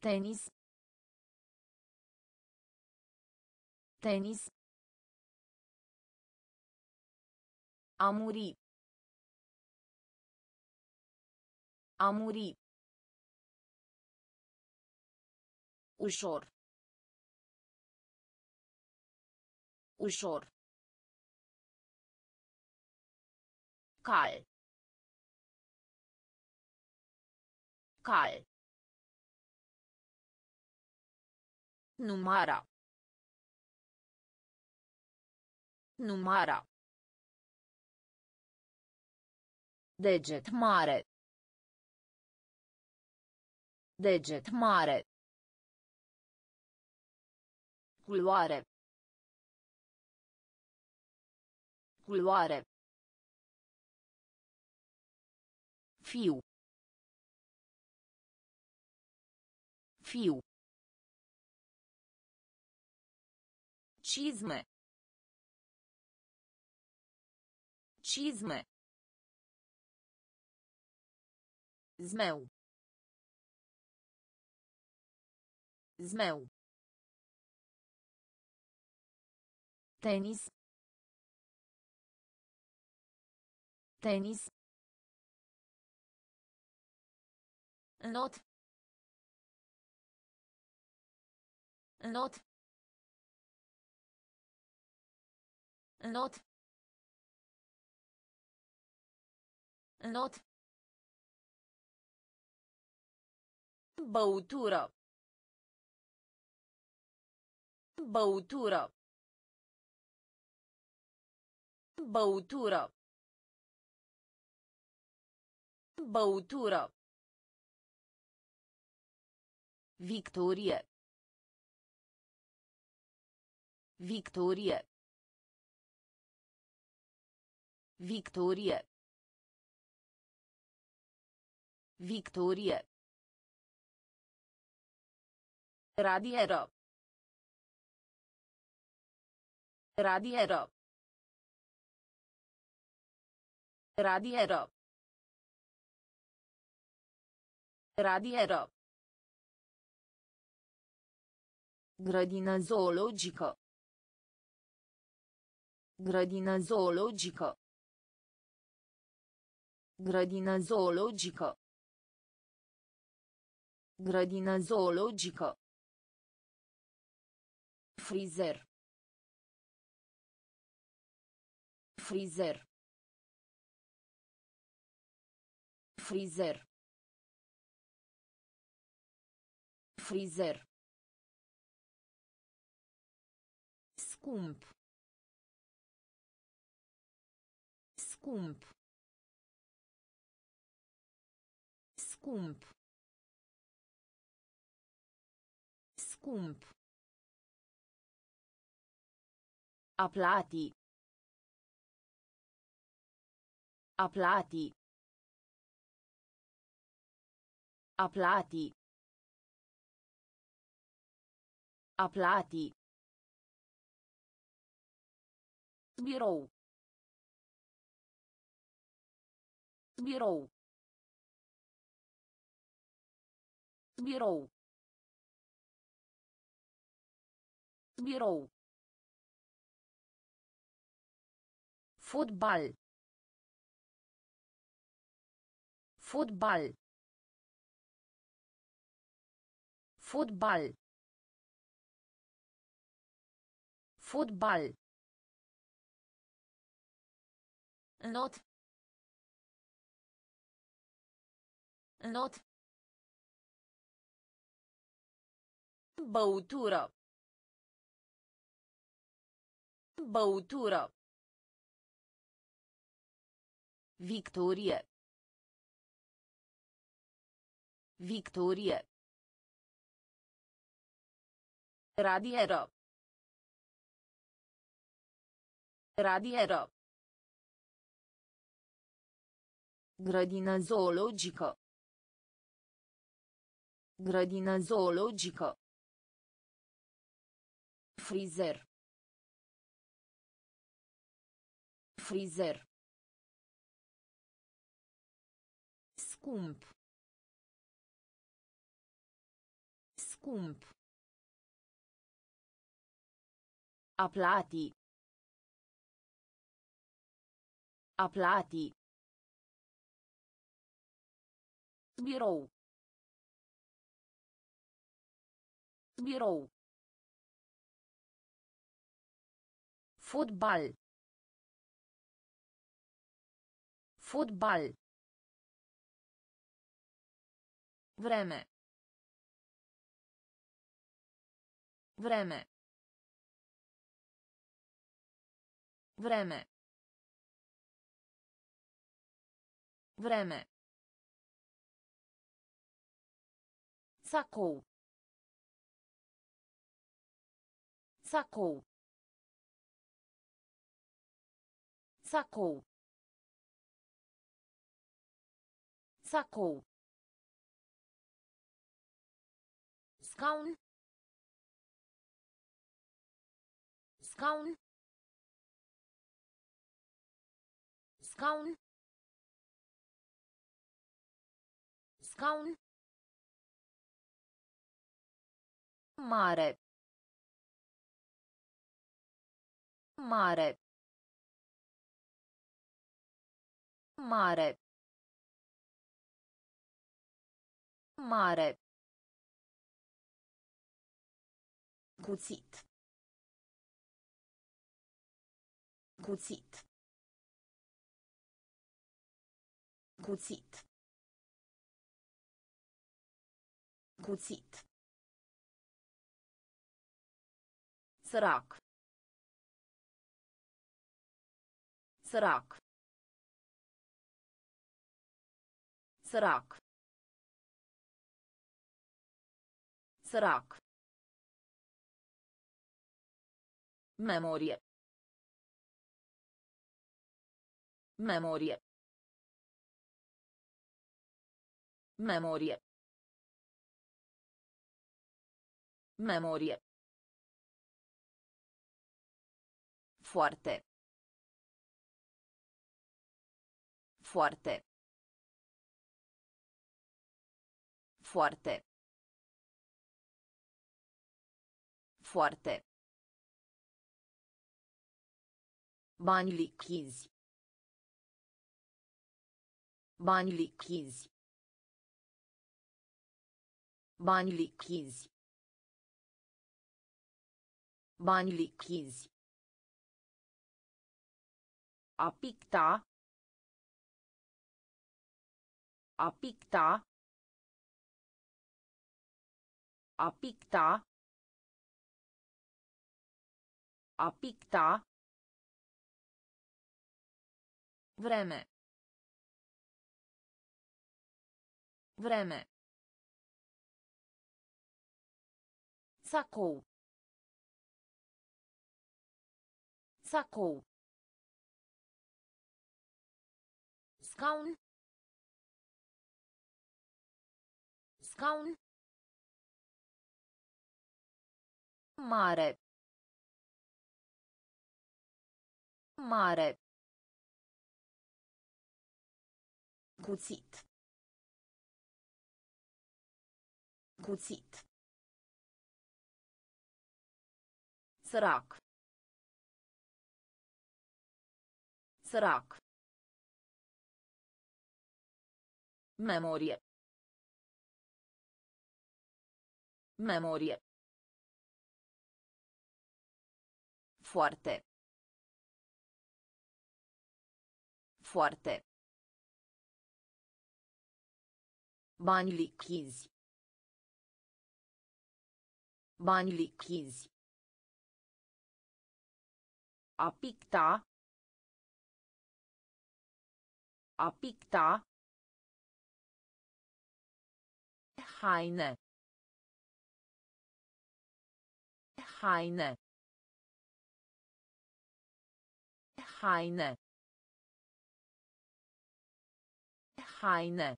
Tenis. Tenis. A muri. A muri. Ușor. Ușor. Cal. Cal. Numara. Numara. Deget mare. Deget mare. Culoare. Culoare. Fiu. Fiu. Cizme. Cizme. Zmeu. Zmeu. Tenis. Tenis. Not. Not. Not. Not. Băutură. Băutură. Băutură. Băutură. Victorie. Victorie. Victorie. Victorie. Radieră. Radieră. Radieră. Radieră. Grădină zoologică. Grădină zoologică. Grădină zoologică. Grădină zoologică. Frizer. Frizer. Frizer. Frizer. Scump. Scump. Scump. Scump. Aplati. Aplati. A plati. A plati. Birou. Birou. Birou. Birou. Fotbal. Fotbal. Fotbal. Fotbal. Not. Not. Băutură. Băutură. Victorie. Victorie. Radieră. Radieră. Grădină zoologică. Grădină zoologică. Frizer. Frizer. Scump. Scump. A plati. Birou. Birou. Fotbal. Fotbal. Vreme. Vreme. Vreme. Vreme. Sacou. Sacou. Sacou. Sacou. Scaun. Scaun. Scaun. Scaun. Mare. Mare. Mare. Mare. Cuțit. Cuțit. Cuțit. Cuțit. Sărac. Sărac. Sărac. Sărac. Memorie. Memorie. Memorie. Memorie. Foarte. Foarte. Foarte. Foarte. Bani lichizi. Bani lichizi. Bani lichizi. Bani lichizi. A picta. A picta. A picta. A picta. Vreme. Vreme. Sacou. Sacou. Scaun. Scaun. Mare. Mare. Cuțit. Cuțit. Sărac. Sărac. Memorie. Memorie. Foarte. Foarte. Bani lichizi. Bani lichizi. A picta. A picta. Haine. Haine. Haine. Haine.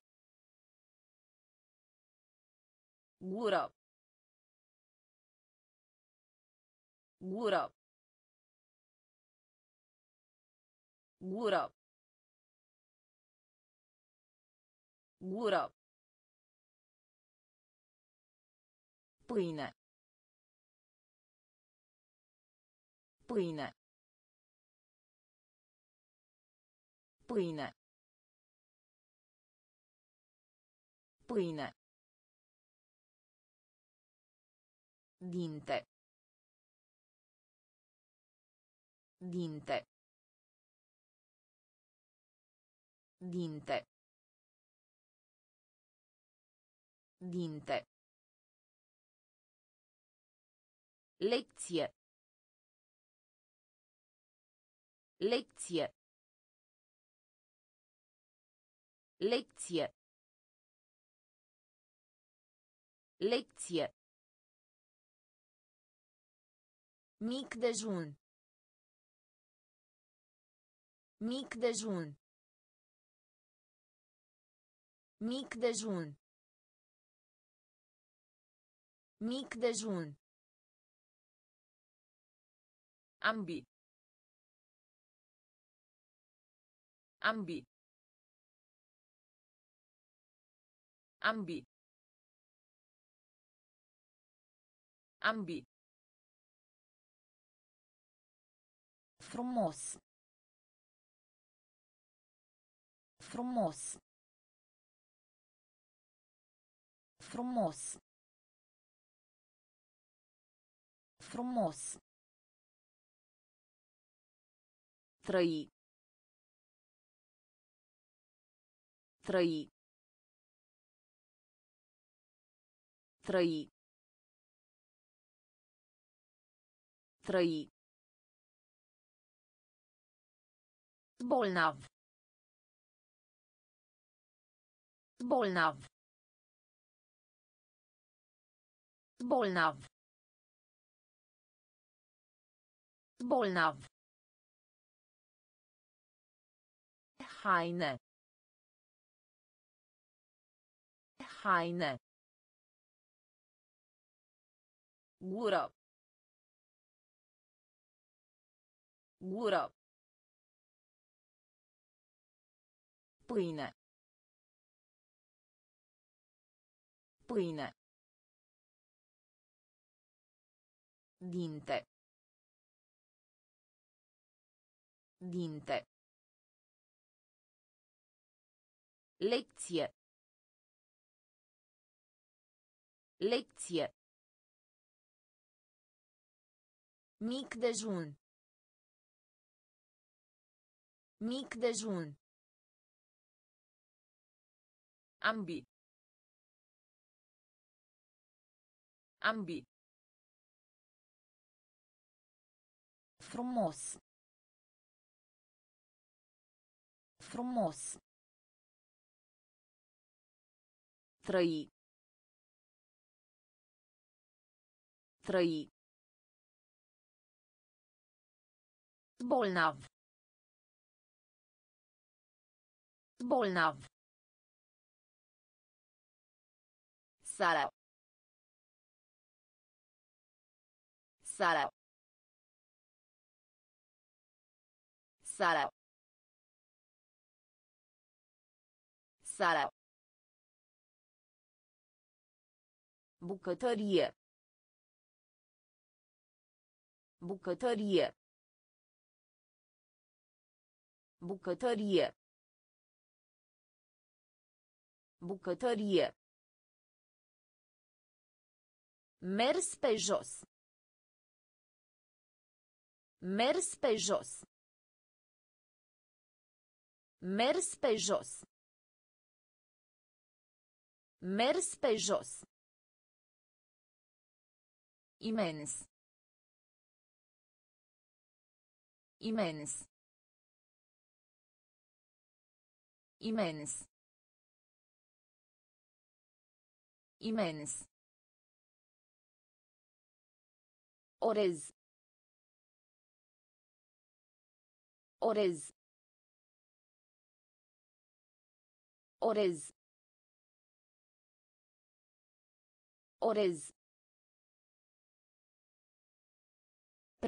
Gură. Gură. Gură. Gură. Pâine. Pâine. Pâine. Pâine. Dinte. Dinte. Dinte. Dinte. Lecție. Lecție. Lecție. Lecție. Mic dejun. Mic dejun. Mic dejun. Mic dejun. Ambi. Ambi. Ambi. Ambi. Frumos. Frumos. Frumos. Frumos. Trăi. Trăi. Trăi. Trăi. Bolnav. Bolnav. Bolnav. Bolnav. Haine. Haine. Gură. Gură. Pâine. Pâine. Dinte. Dinte. Lecție. Lecție. Mic dejun. Mic dejun. Ambi. Ambi. Frumos. Frumos. Trăi. Trăi. Bolnav. Bolnav. Sara. Sara. Sara. Sara. Bucătărie. Bucătărie. Bucătărie. Bucătărie. Mers pe jos. Mers pe jos. Mers pe jos. Mers pe jos. Imens. Imens. Imens. Imens. Orez. Orez. Orez. Orez.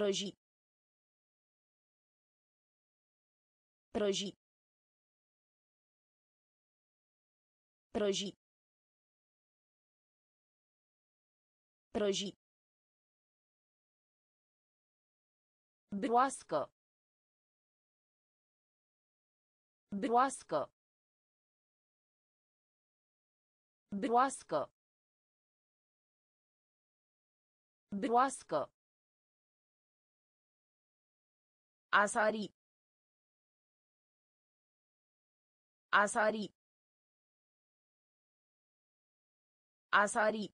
Prăji. Prăji. Prăji. Prăji. Broască. Broască. Broască. Broască. Asari. Asari. Asari.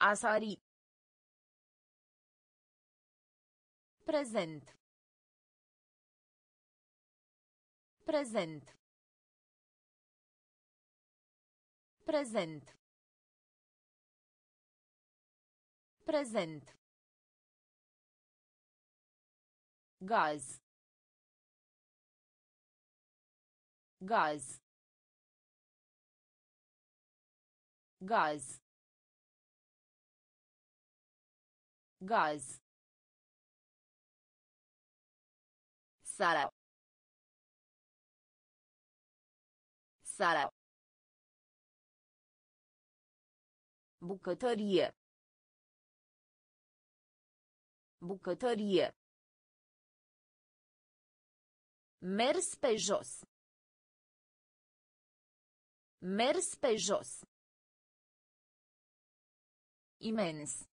Asari. Prezent. Prezent. Prezent. Prezent. Gaz. Gaz. Gaz. Gaz. Sara. Sara. Bucătărie. Bucătărie. Mers pe jos. Mers pe jos. Imens.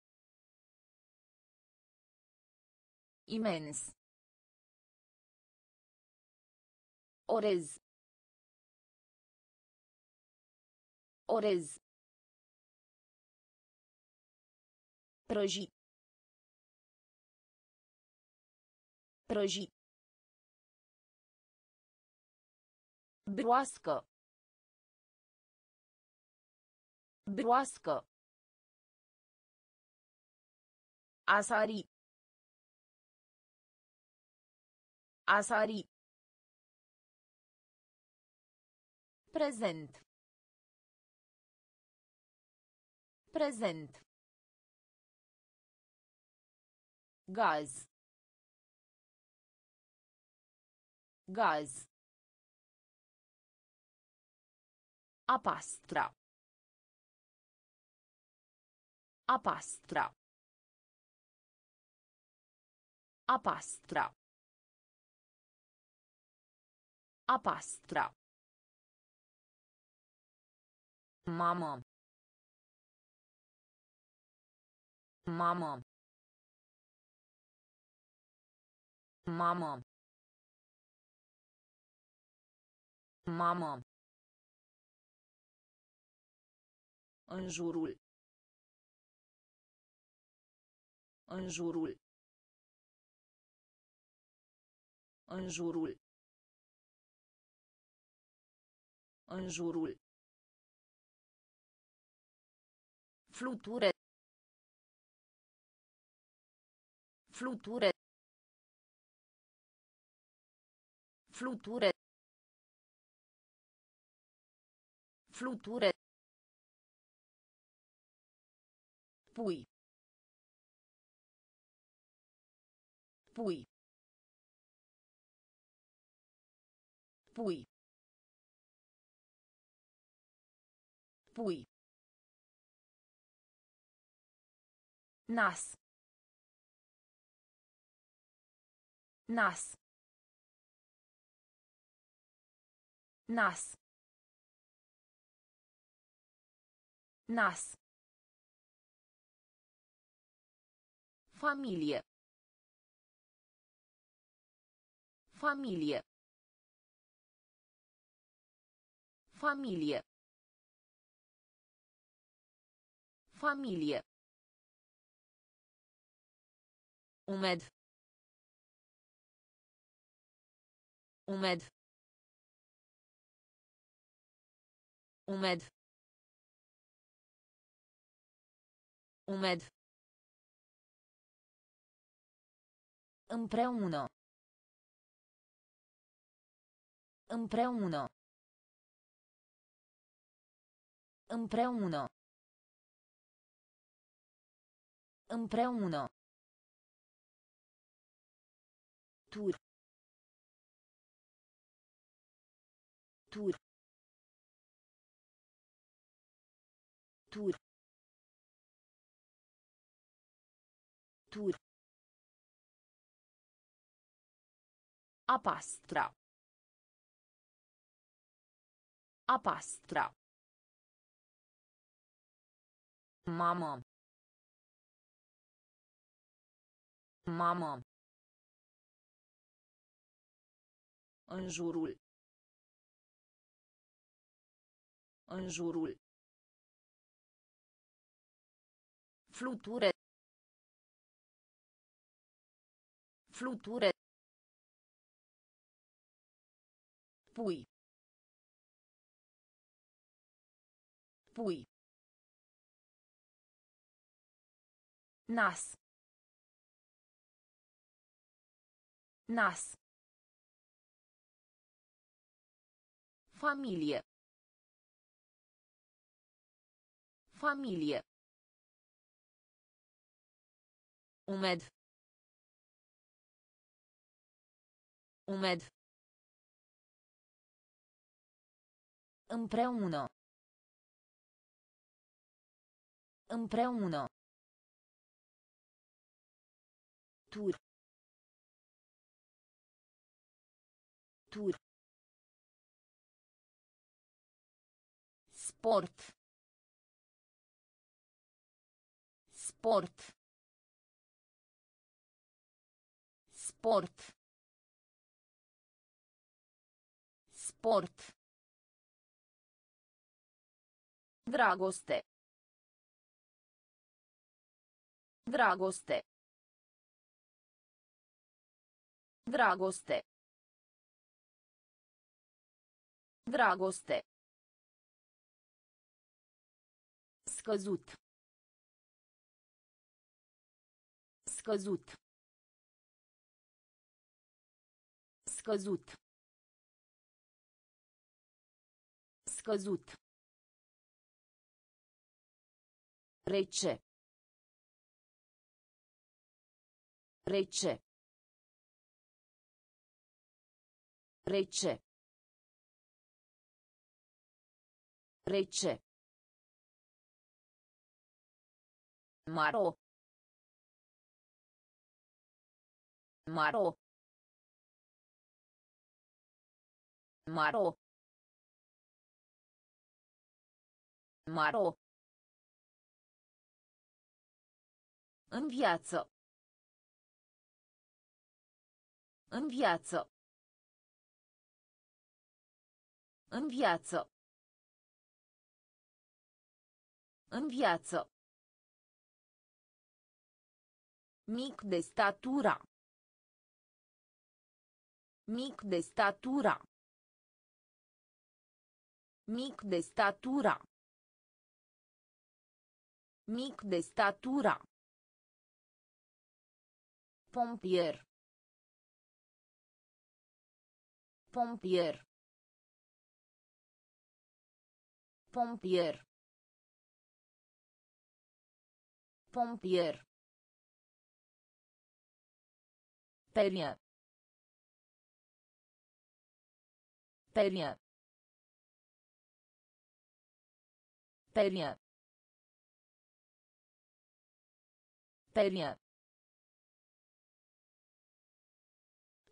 Imens. Orez. Orez. Prăji. Prăji. Broască. Broască. Asari. Asari. Prezent. Prezent. Gaz. Gaz. A pastra. A pastra. A pastra. A pastra. În jurul. În jurul. În jurul. În jurul. Fluture. Fluture. Fluture. Fluture. Pui. Pui. Pui. Pui. Nas. Nas. Nas. Nas. Familie. Familie. Familie. Familie. Umed. Umed. Umed. Umed. Împreună. Împreună. Împreună. Împreună. Tur. Tur. Tur. Tur. A pastra. A pastra. Mamă. Mamă. În jurul. În jurul. Fluture. Fluture. Pui. Pui. Nas. Nas. Familie. Familie. Umed. Umed. Împreună. Împreună. Tur. Tur. Sport. Sport. Sport. Sport. Dragoste. Dragoste. Dragoste. Dragoste. Scăzut. Scăzut. Scăzut. Scăzut. Rece. Rece. Rece. Rece. Maro. Maro. Maro. Maro. În viață. În viață. În viață. În viață. Mic de statura. Mic de statura. Mic de statura. Mic de statura. Pompier. Pompier. Pompier. Pompier. Perie. Perie. Perie. Perie.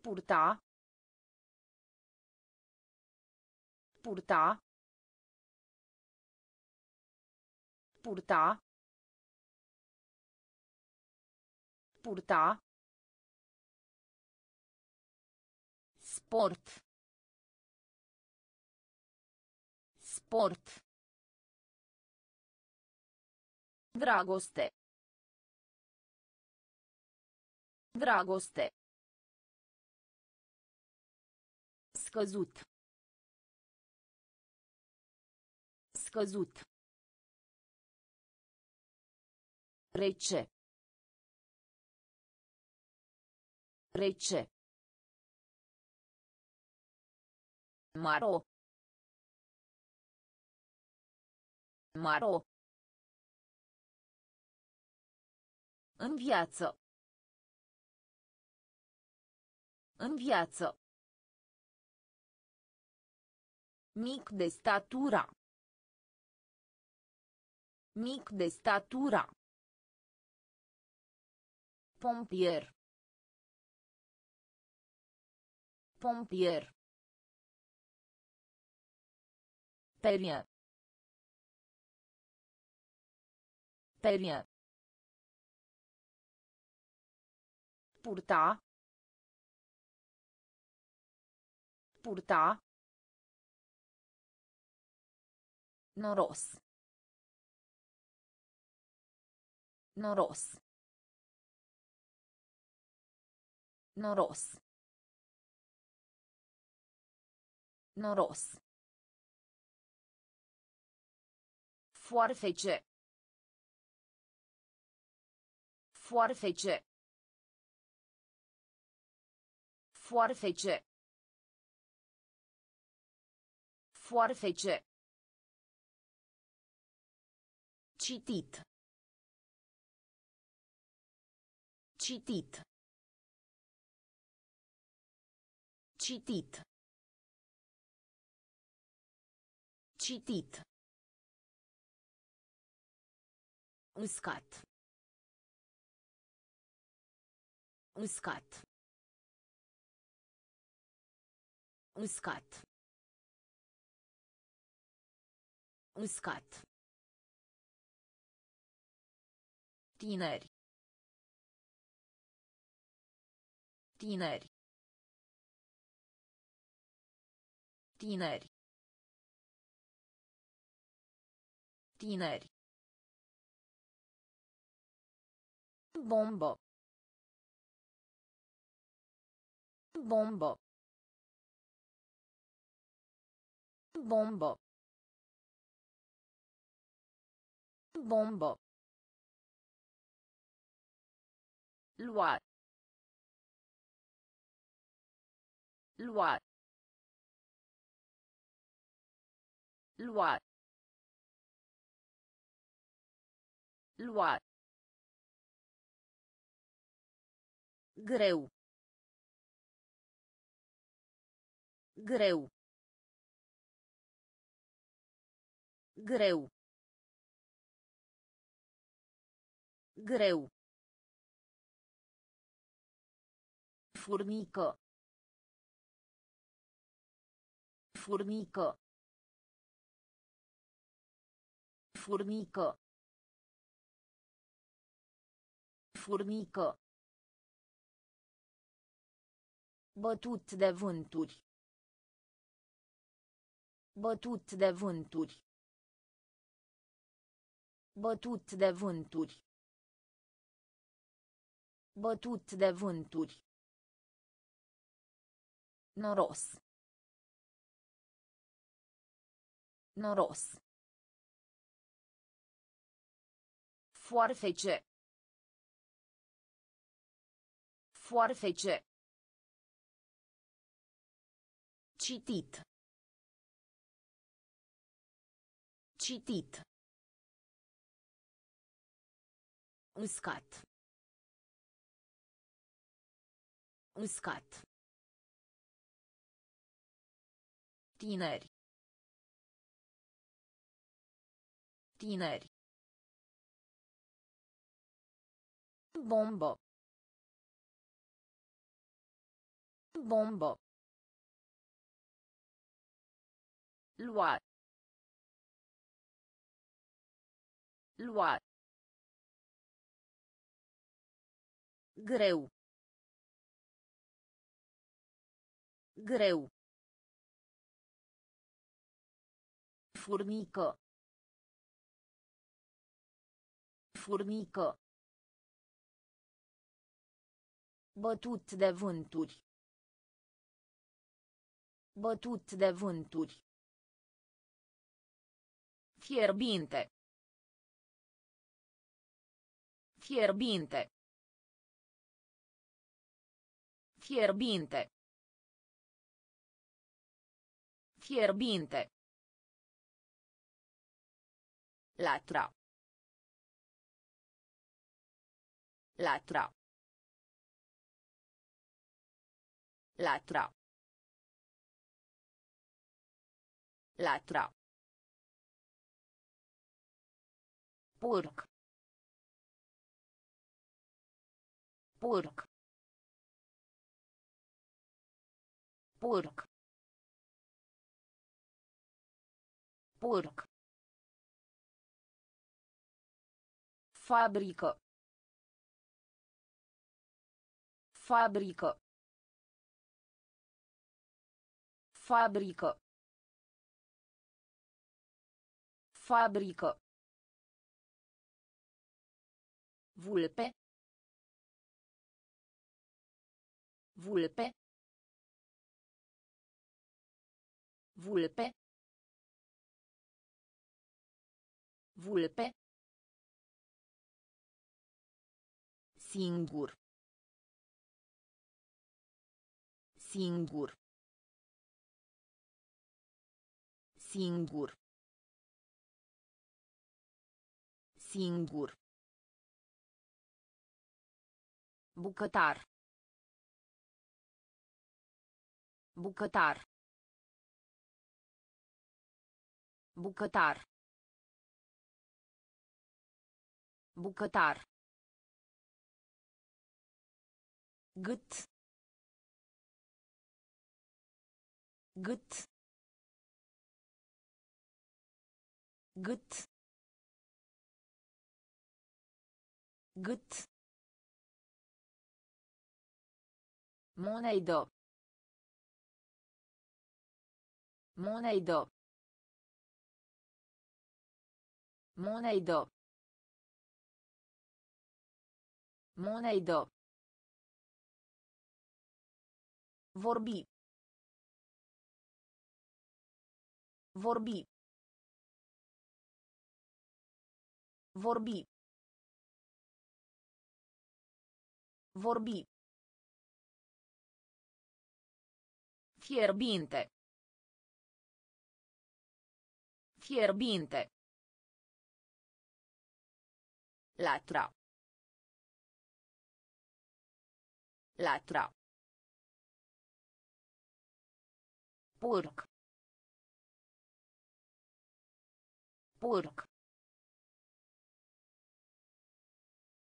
Purta. Purta. Purta. Purta. Sport. Sport. Dragoste. Dragoste. Scăzut. Scăzut. Rece. Rece. Maro. Maro. În viață. În viață. Mic de statura. Mic de statura. Pompier. Pompier. Perie. Perie. Purta. Purta. Noros. Noros. Noros. Noros. Foarfece. Foarfece. Foarfece. Foarfece. Citit. Citit. Citit. Citit. Uscat. Uscat. Uscat. Uscat. Tineri. Tineri. Tineri. Tineri. Bombă. Bombă. Bombă. Bombă. Lua. Lua. Lua. Lua. Greu. Greu. Greu. Greu. Furnică. Furnică. Furnică. Furnică. Bătut de vânturi. Bătut de vânturi. Bătut de vânturi. Bătut de vânturi. Noros. Noros. Foarfece. Foarfece. Citit. Citit. Uscat. Uscat. Tineri. Tineri. Bombă. Bombă. Lua. Lua. Greu. Greu. Furnică. Furnică. Bătut de vânturi. Bătut de vânturi. Fierbinte. Fierbinte. Fierbinte. Fierbinte. Latra. Latra. Latra. Latra. Porc. Porc. Porc. Porc. Fabrică. Fabrică. Fabrică. Fabrică. Vulpe. Vulpe. Vulpe. Vulpe. Singur. Singur. Singur. Singur. Bucătar. Bucătar. Bucătar. Bucătar. グッズグッズグッズグッズモネイドモネイドモネイドモネイド Vorbi. Vorbi. Vorbi. Vorbi. Fierbinte. Fierbinte. Latra. Latra. Porc. Porc.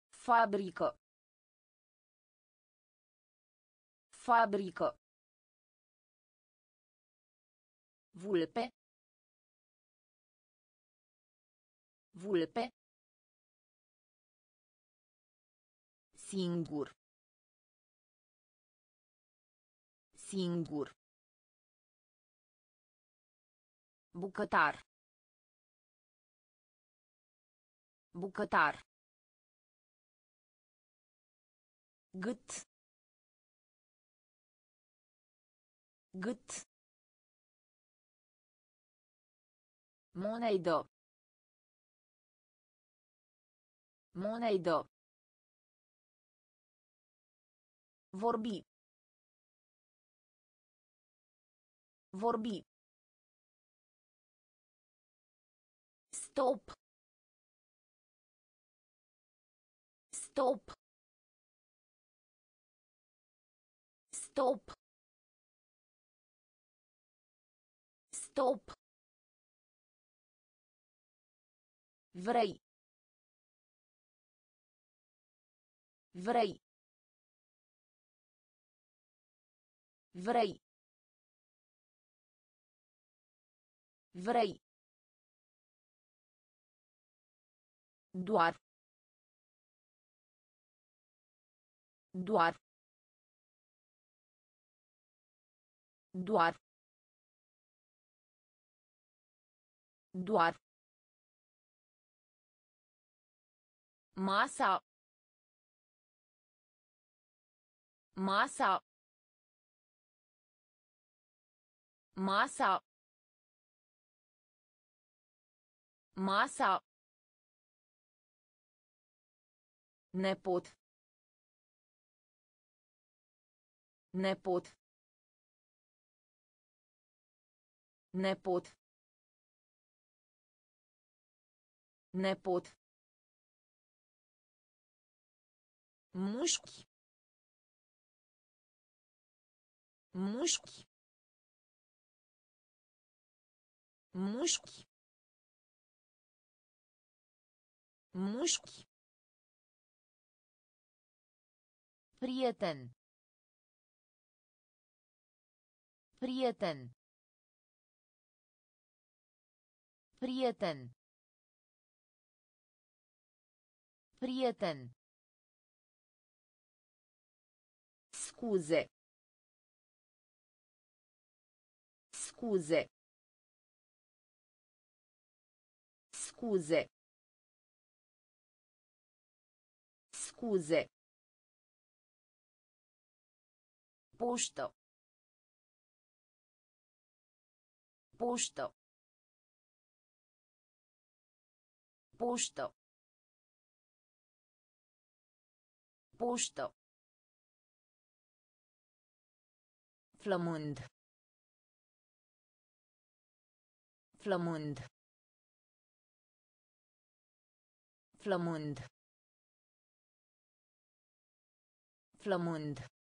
Fabrică. Fabrică. Vulpe. Vulpe. Singur. Singur. Bucătar. Bucătar. Gât. Gât. Monedă. Monedă. Vorbi. Vorbi. Stop. Stop. Stop. Stop. Vrei. Vrei. Vrei. Vrei. Doar. Doar. Doar. Doar. Masa. Masa. Masa. Masa. Nepot. Nepot. Nepot. Nepot. Mușchi. Mușchi. Mușchi. Mușchi. Prieten. Prieten. Prieten. Prieten. Scuze. Scuze. Scuze. Scuze. Poștă. Poștă. Poștă. Poștă. Flămând. Flămând. Flămând. Flămând.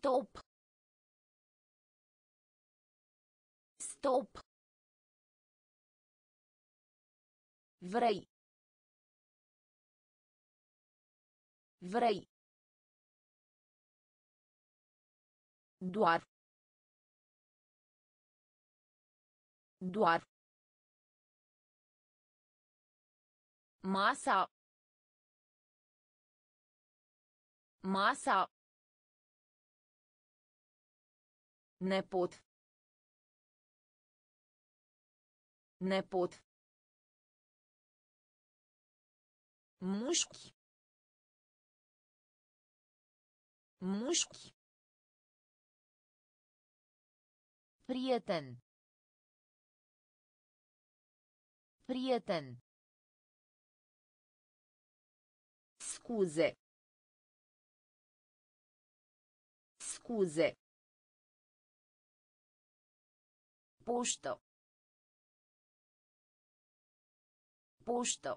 Stop. Stop. Vrei. Vrei. Doar. Doar. Masa. Masa. Nepot. Nepot. Mușchi. Mușchi. Prieten. Prieten. Scuze. Scuze. Poștă. Poștă.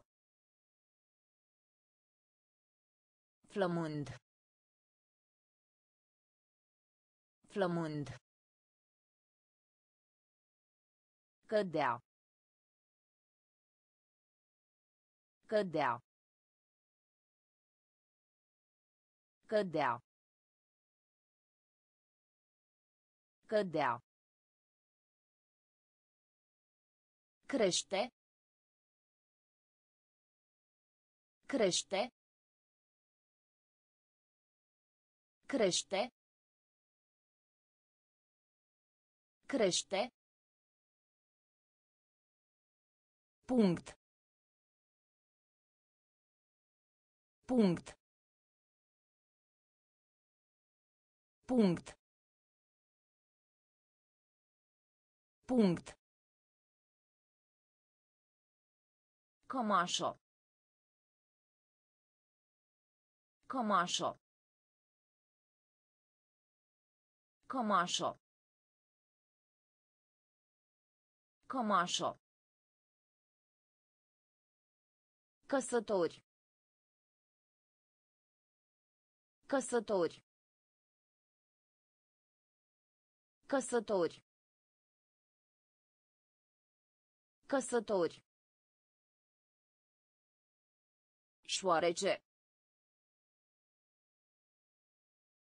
Flămând. Flămând. Cădea. Cădea. Cădea. Cădea. Crește. Crește. Crește. Crește. Punct. Punct. Punct. Punct. Cămașă. Cămașă. Cămașă. Cămașă. Căsători. Căsători. Căsători. Căsători. Șoarece.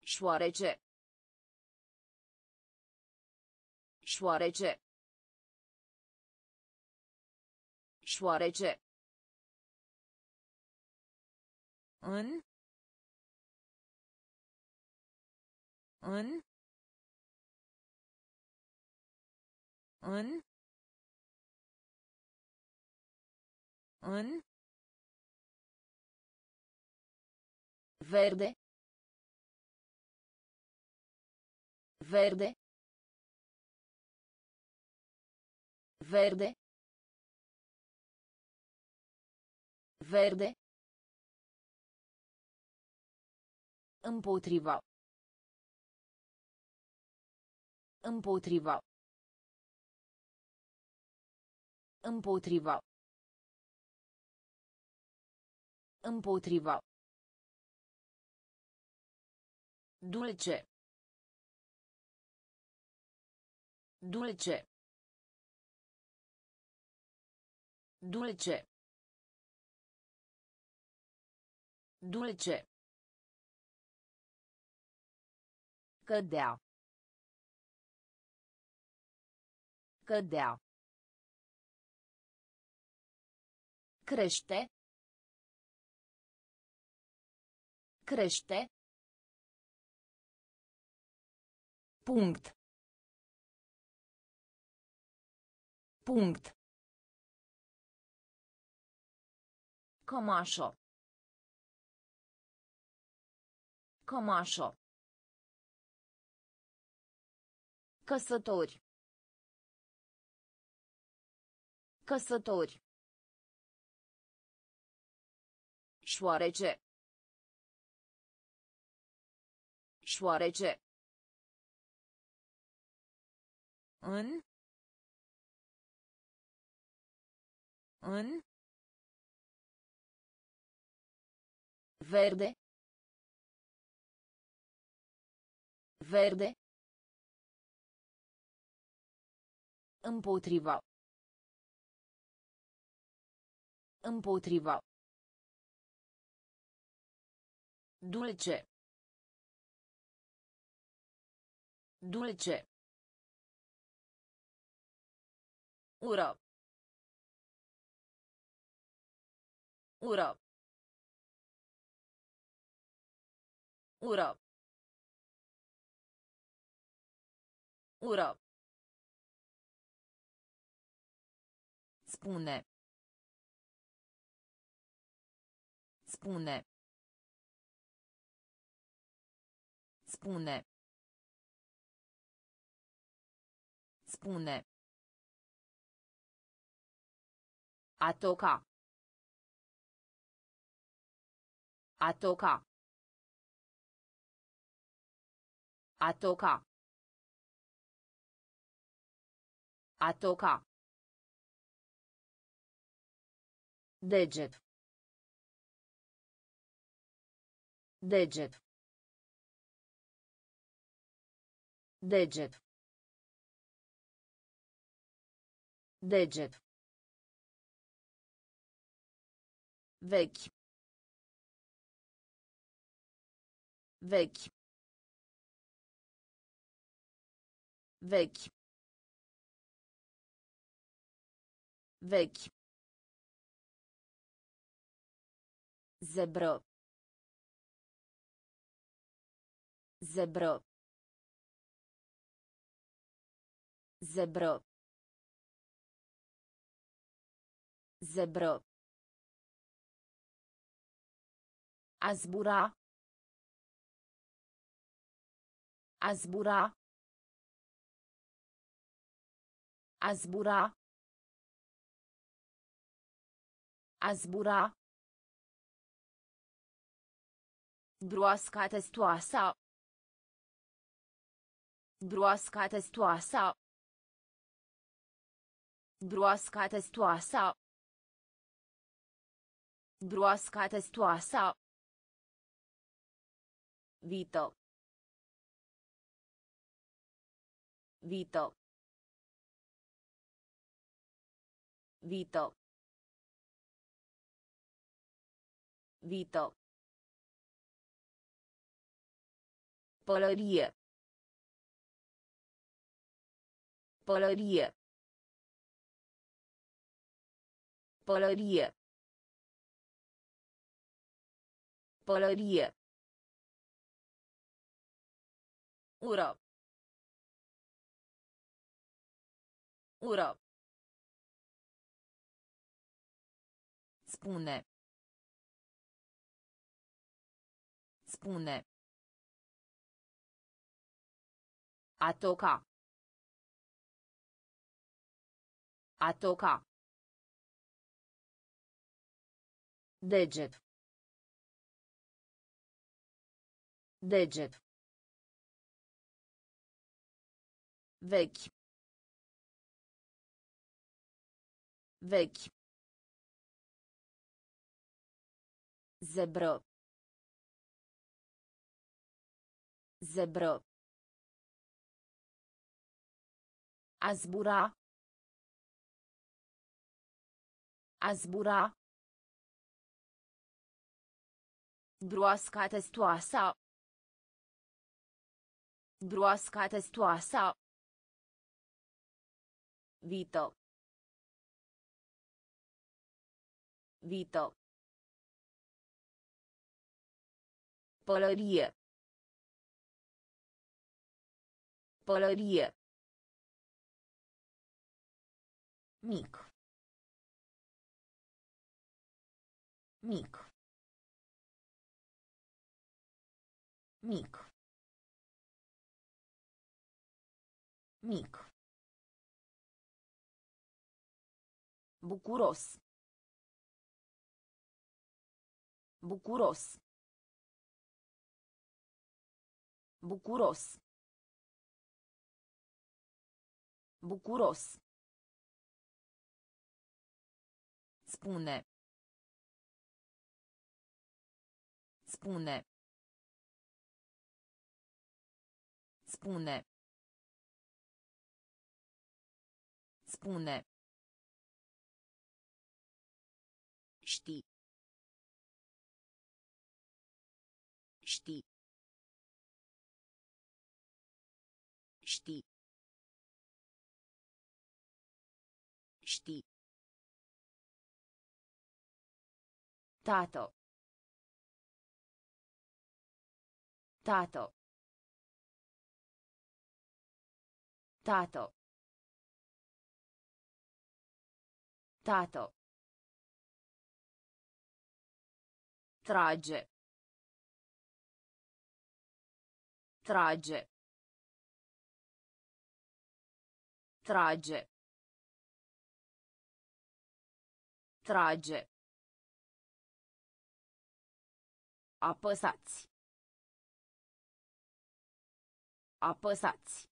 Șoarece. Șoarece. Șoarece. În. În. În. În. Verde. Verde. Verde. Verde. Împotriva. Împotriva. Împotriva. Împotriva. Dulce. Dulce. Dulce. Dulce. Cădea. Cădea. Crește. Crește. Punct. Punct. Cămașă. Cămașă. Căsători. Căsători. Șoarece. Șoarece. În. În. Verde. Verde. Împotriva. Împotriva. Dulce. Dulce. Ură. Ură. Ură. Ură. Spune. Spune. Spune. Spune. A toca. A toca. A toca. A toca. Deget. Deget. Deget. Deget. Vechi. Vechi. Vechi. Vechi. Zebră. Zebră. Zebră. Zebră. A zbura. A zbura. A zbura. A zbura. Broasca testoasa. Broasca testoasa. Broasca testoasa. Broasca testoasa. Vito. Vito. Vito. Vito. Pălărie. Pălărie. Pălărie. Pălărie. Ură. Ură. Spune. Spune. A toca. A toca. Deget. Deget. Vechi. Vechi. Zebră. Zebră. A zbura. A zbura. Broasca testoasa. Broasca testoasa. Vito. Vito. Pălărie. Pălărie. Mic. Mic. Mic. Mic. Bucuros. Bucuros. Bucuros. Bucuros. Spune. Spune. Spune. Spune. Tato. Tato. Tato. Tato. Trage. Trage. Trage. Trage. Apăsați. Apăsați.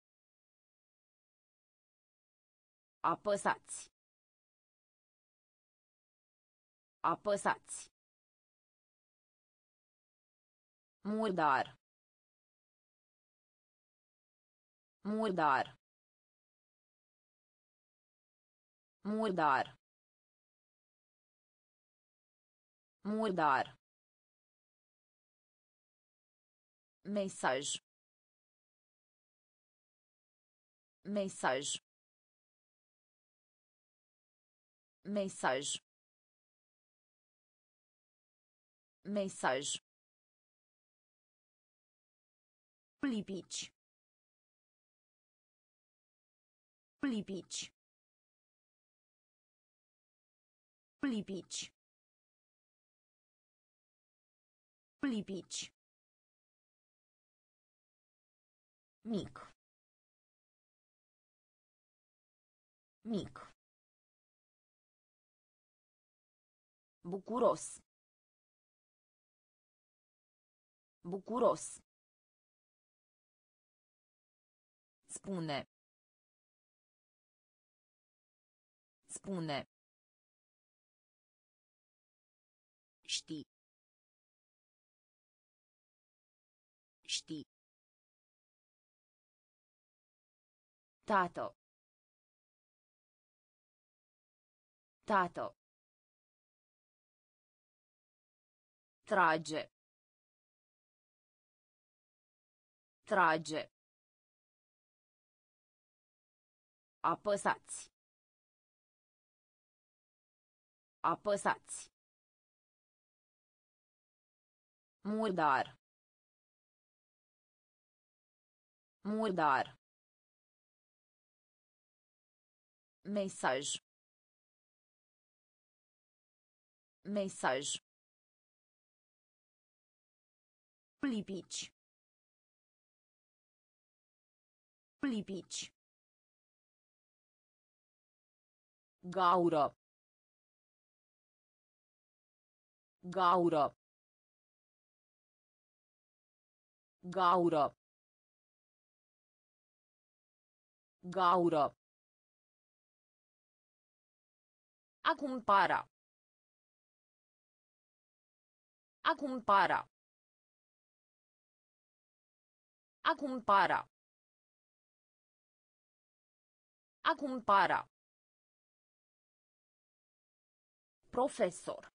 Apăsați. Apăsați. Murdar. Murdar. Murdar. Murdar. mensagem mensagem mensagem mensagem Lipić. Lipić. Lipić. Lipić. Mic. Mic. Bucuros. Bucuros. Spune. Spune. Tato. Tato. Trage. Trage. Apăsați. Apăsați. Murdar. Murdar. Mesaj. Mesaj. Lipici. Lipici. Gaură. Gaură. Gaură. Gaură. A cumpara. A cumpara. A cumpara. A cumpara. Profesor.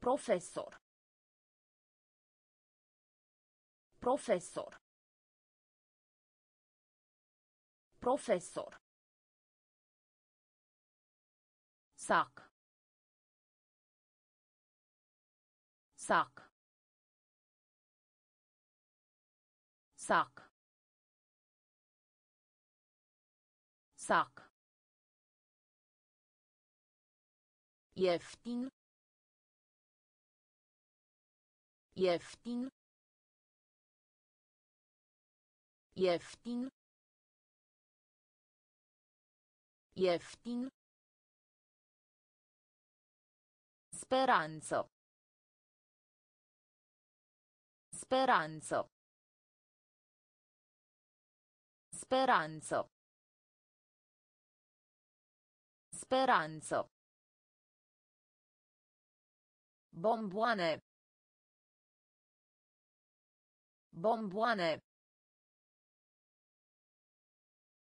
Profesor. Profesor. Profesor. Sac. Sac. Sac. Sac. Ieftin. Ieftin. Ieftin. Ieftin. Speranță. Speranță. Speranță. Speranță. Bomboane. Bomboane.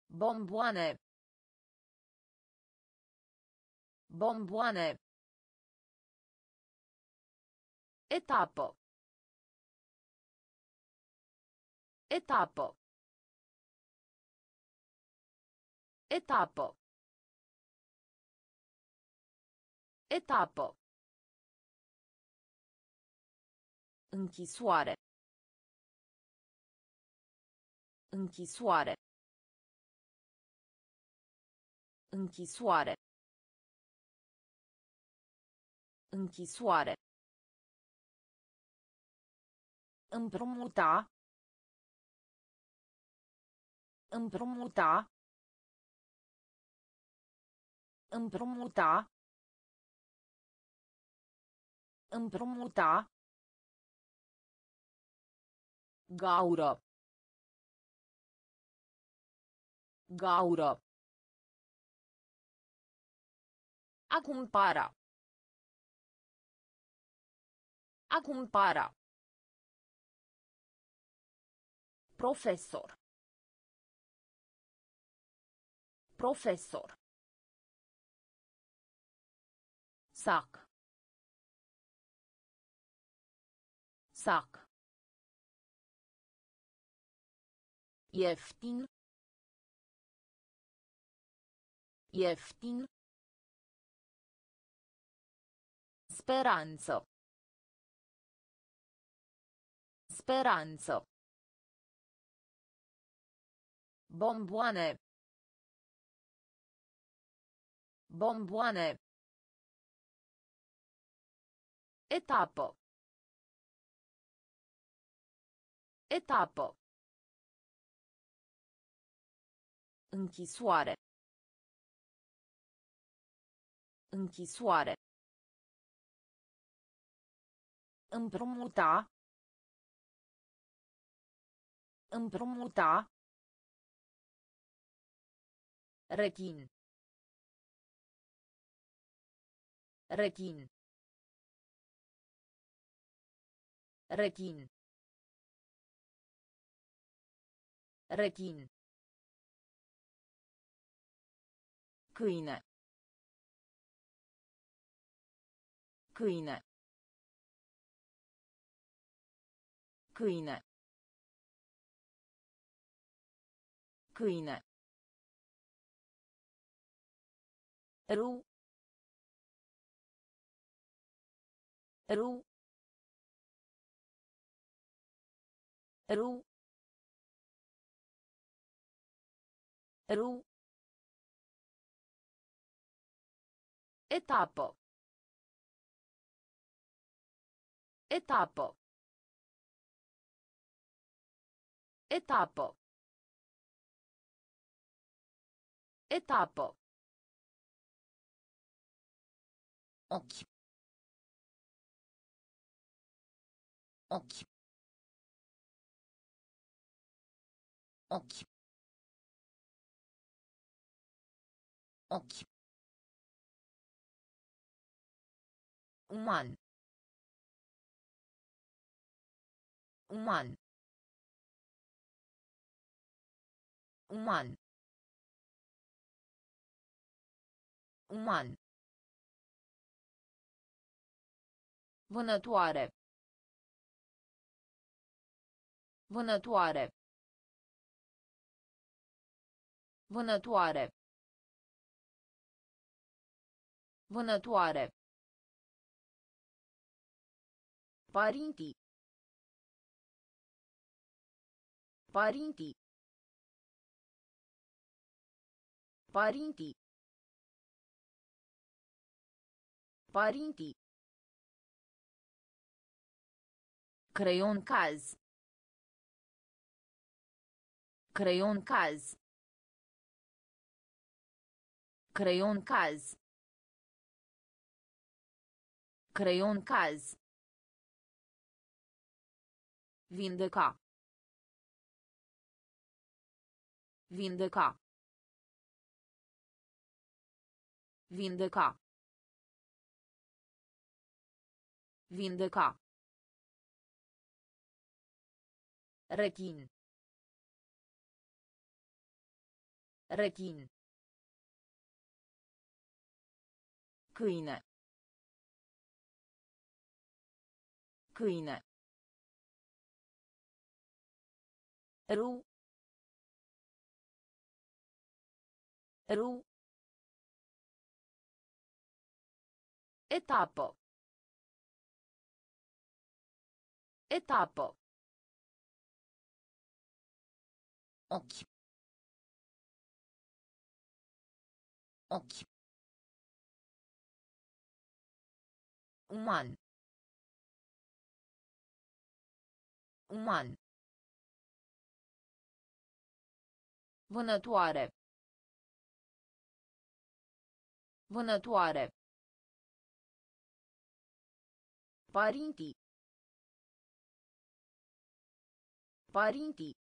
Bomboane. Bomboane. Etapă. Etapă. Etapă. Etapă. Închisoare. Închisoare. Închisoare. Închisoare. Împrumuta. Împrumuta. Împrumuta. Împrumuta. Gaură. Gaură. A cumpara. A cumpara. Profesor. Profesor. Sac. Sac. Ieftin. Ieftin. Speranță. Speranță. Bomboane. Bomboane. Etapă. Etapă. Închisoare. Închisoare. Împrumuta. Împrumuta. Rechin. Rechin. Rechin. Rechin. Câine. Câine. Câine. Câine. Ru. Ru. Ru. Ru. Etapă. Etapă. Etapă. Etapă. Ochi. Ochi. Ochi. Ochi. Uman. Uman. Uman. Uman. Vânătoare. Vânătoare. Vânătoare. Vânătoare. Părinții. Părinții. Părinții. Părinții. Creion caz. Creion caz. Creion caz. Creion caz. Vindeca. Vindeca. Vindeca. Vindeca. Rechin. Rechin. Câine. Câine. Ru. Ru. Etapă. Etapă. Ochi. Ochi. Uman. Uman. Vânătoare. Vânătoare. Părinții. Părinții.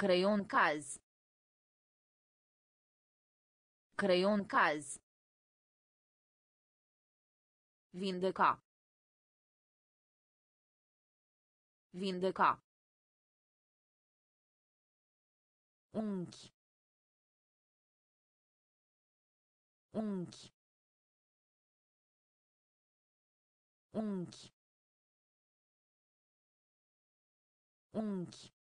Creion caz. Creion caz. Vindeca. Vindeca. Unchi. Unchi. Unchi. Unchi.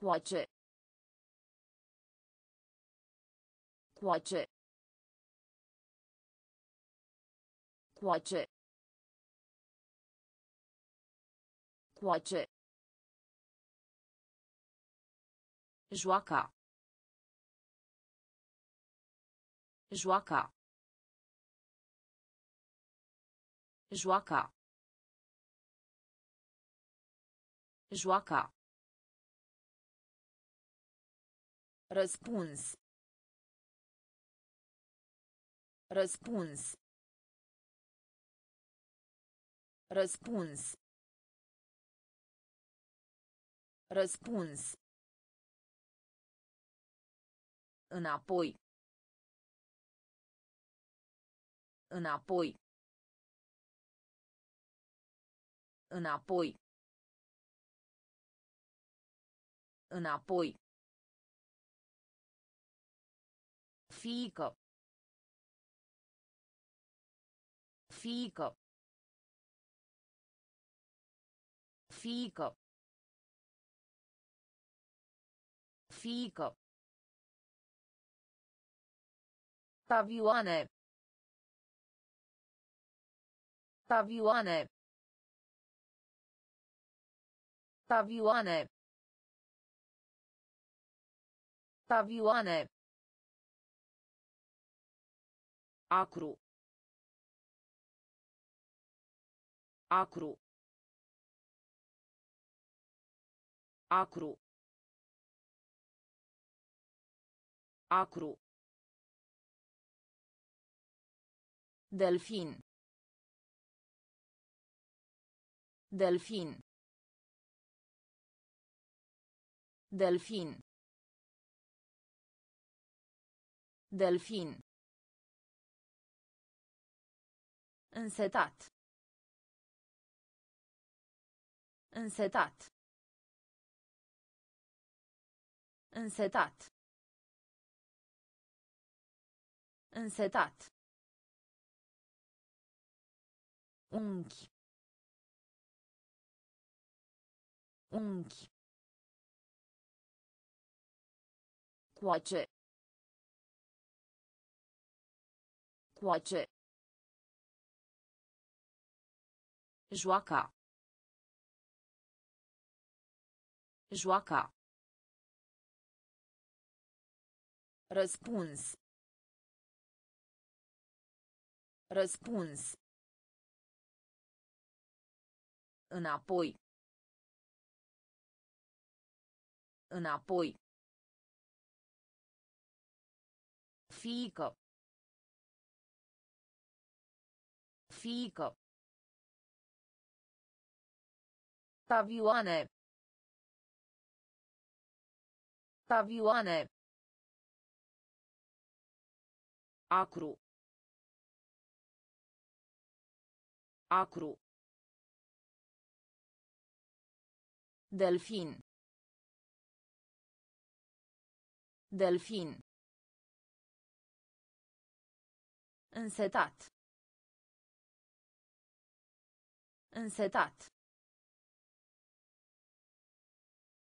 Coace. Coace. Coace. Coace. Joaca. Joaca. Joaca. Joaca. Răspuns. Răspuns. Răspuns. Răspuns. Înapoi. Înapoi. Înapoi. Înapoi. Fică. Fică. Fică. Fică. Tavioane. Tavioane. Tavioane. Tavioane. Acru. Acru. Acru. Acru. Delfin. Delfin. Delfin. Delfin. Însetat. Însetat. Însetat. Însetat. Unchi. Unchi. Coace. Coace. Joaca. Joaca. Răspuns. Răspuns. Înapoi. Înapoi. Fică. Fică. Tavioane. Tavioane. Acru. Acru. Delfin. Delfin. Însetat. Însetat.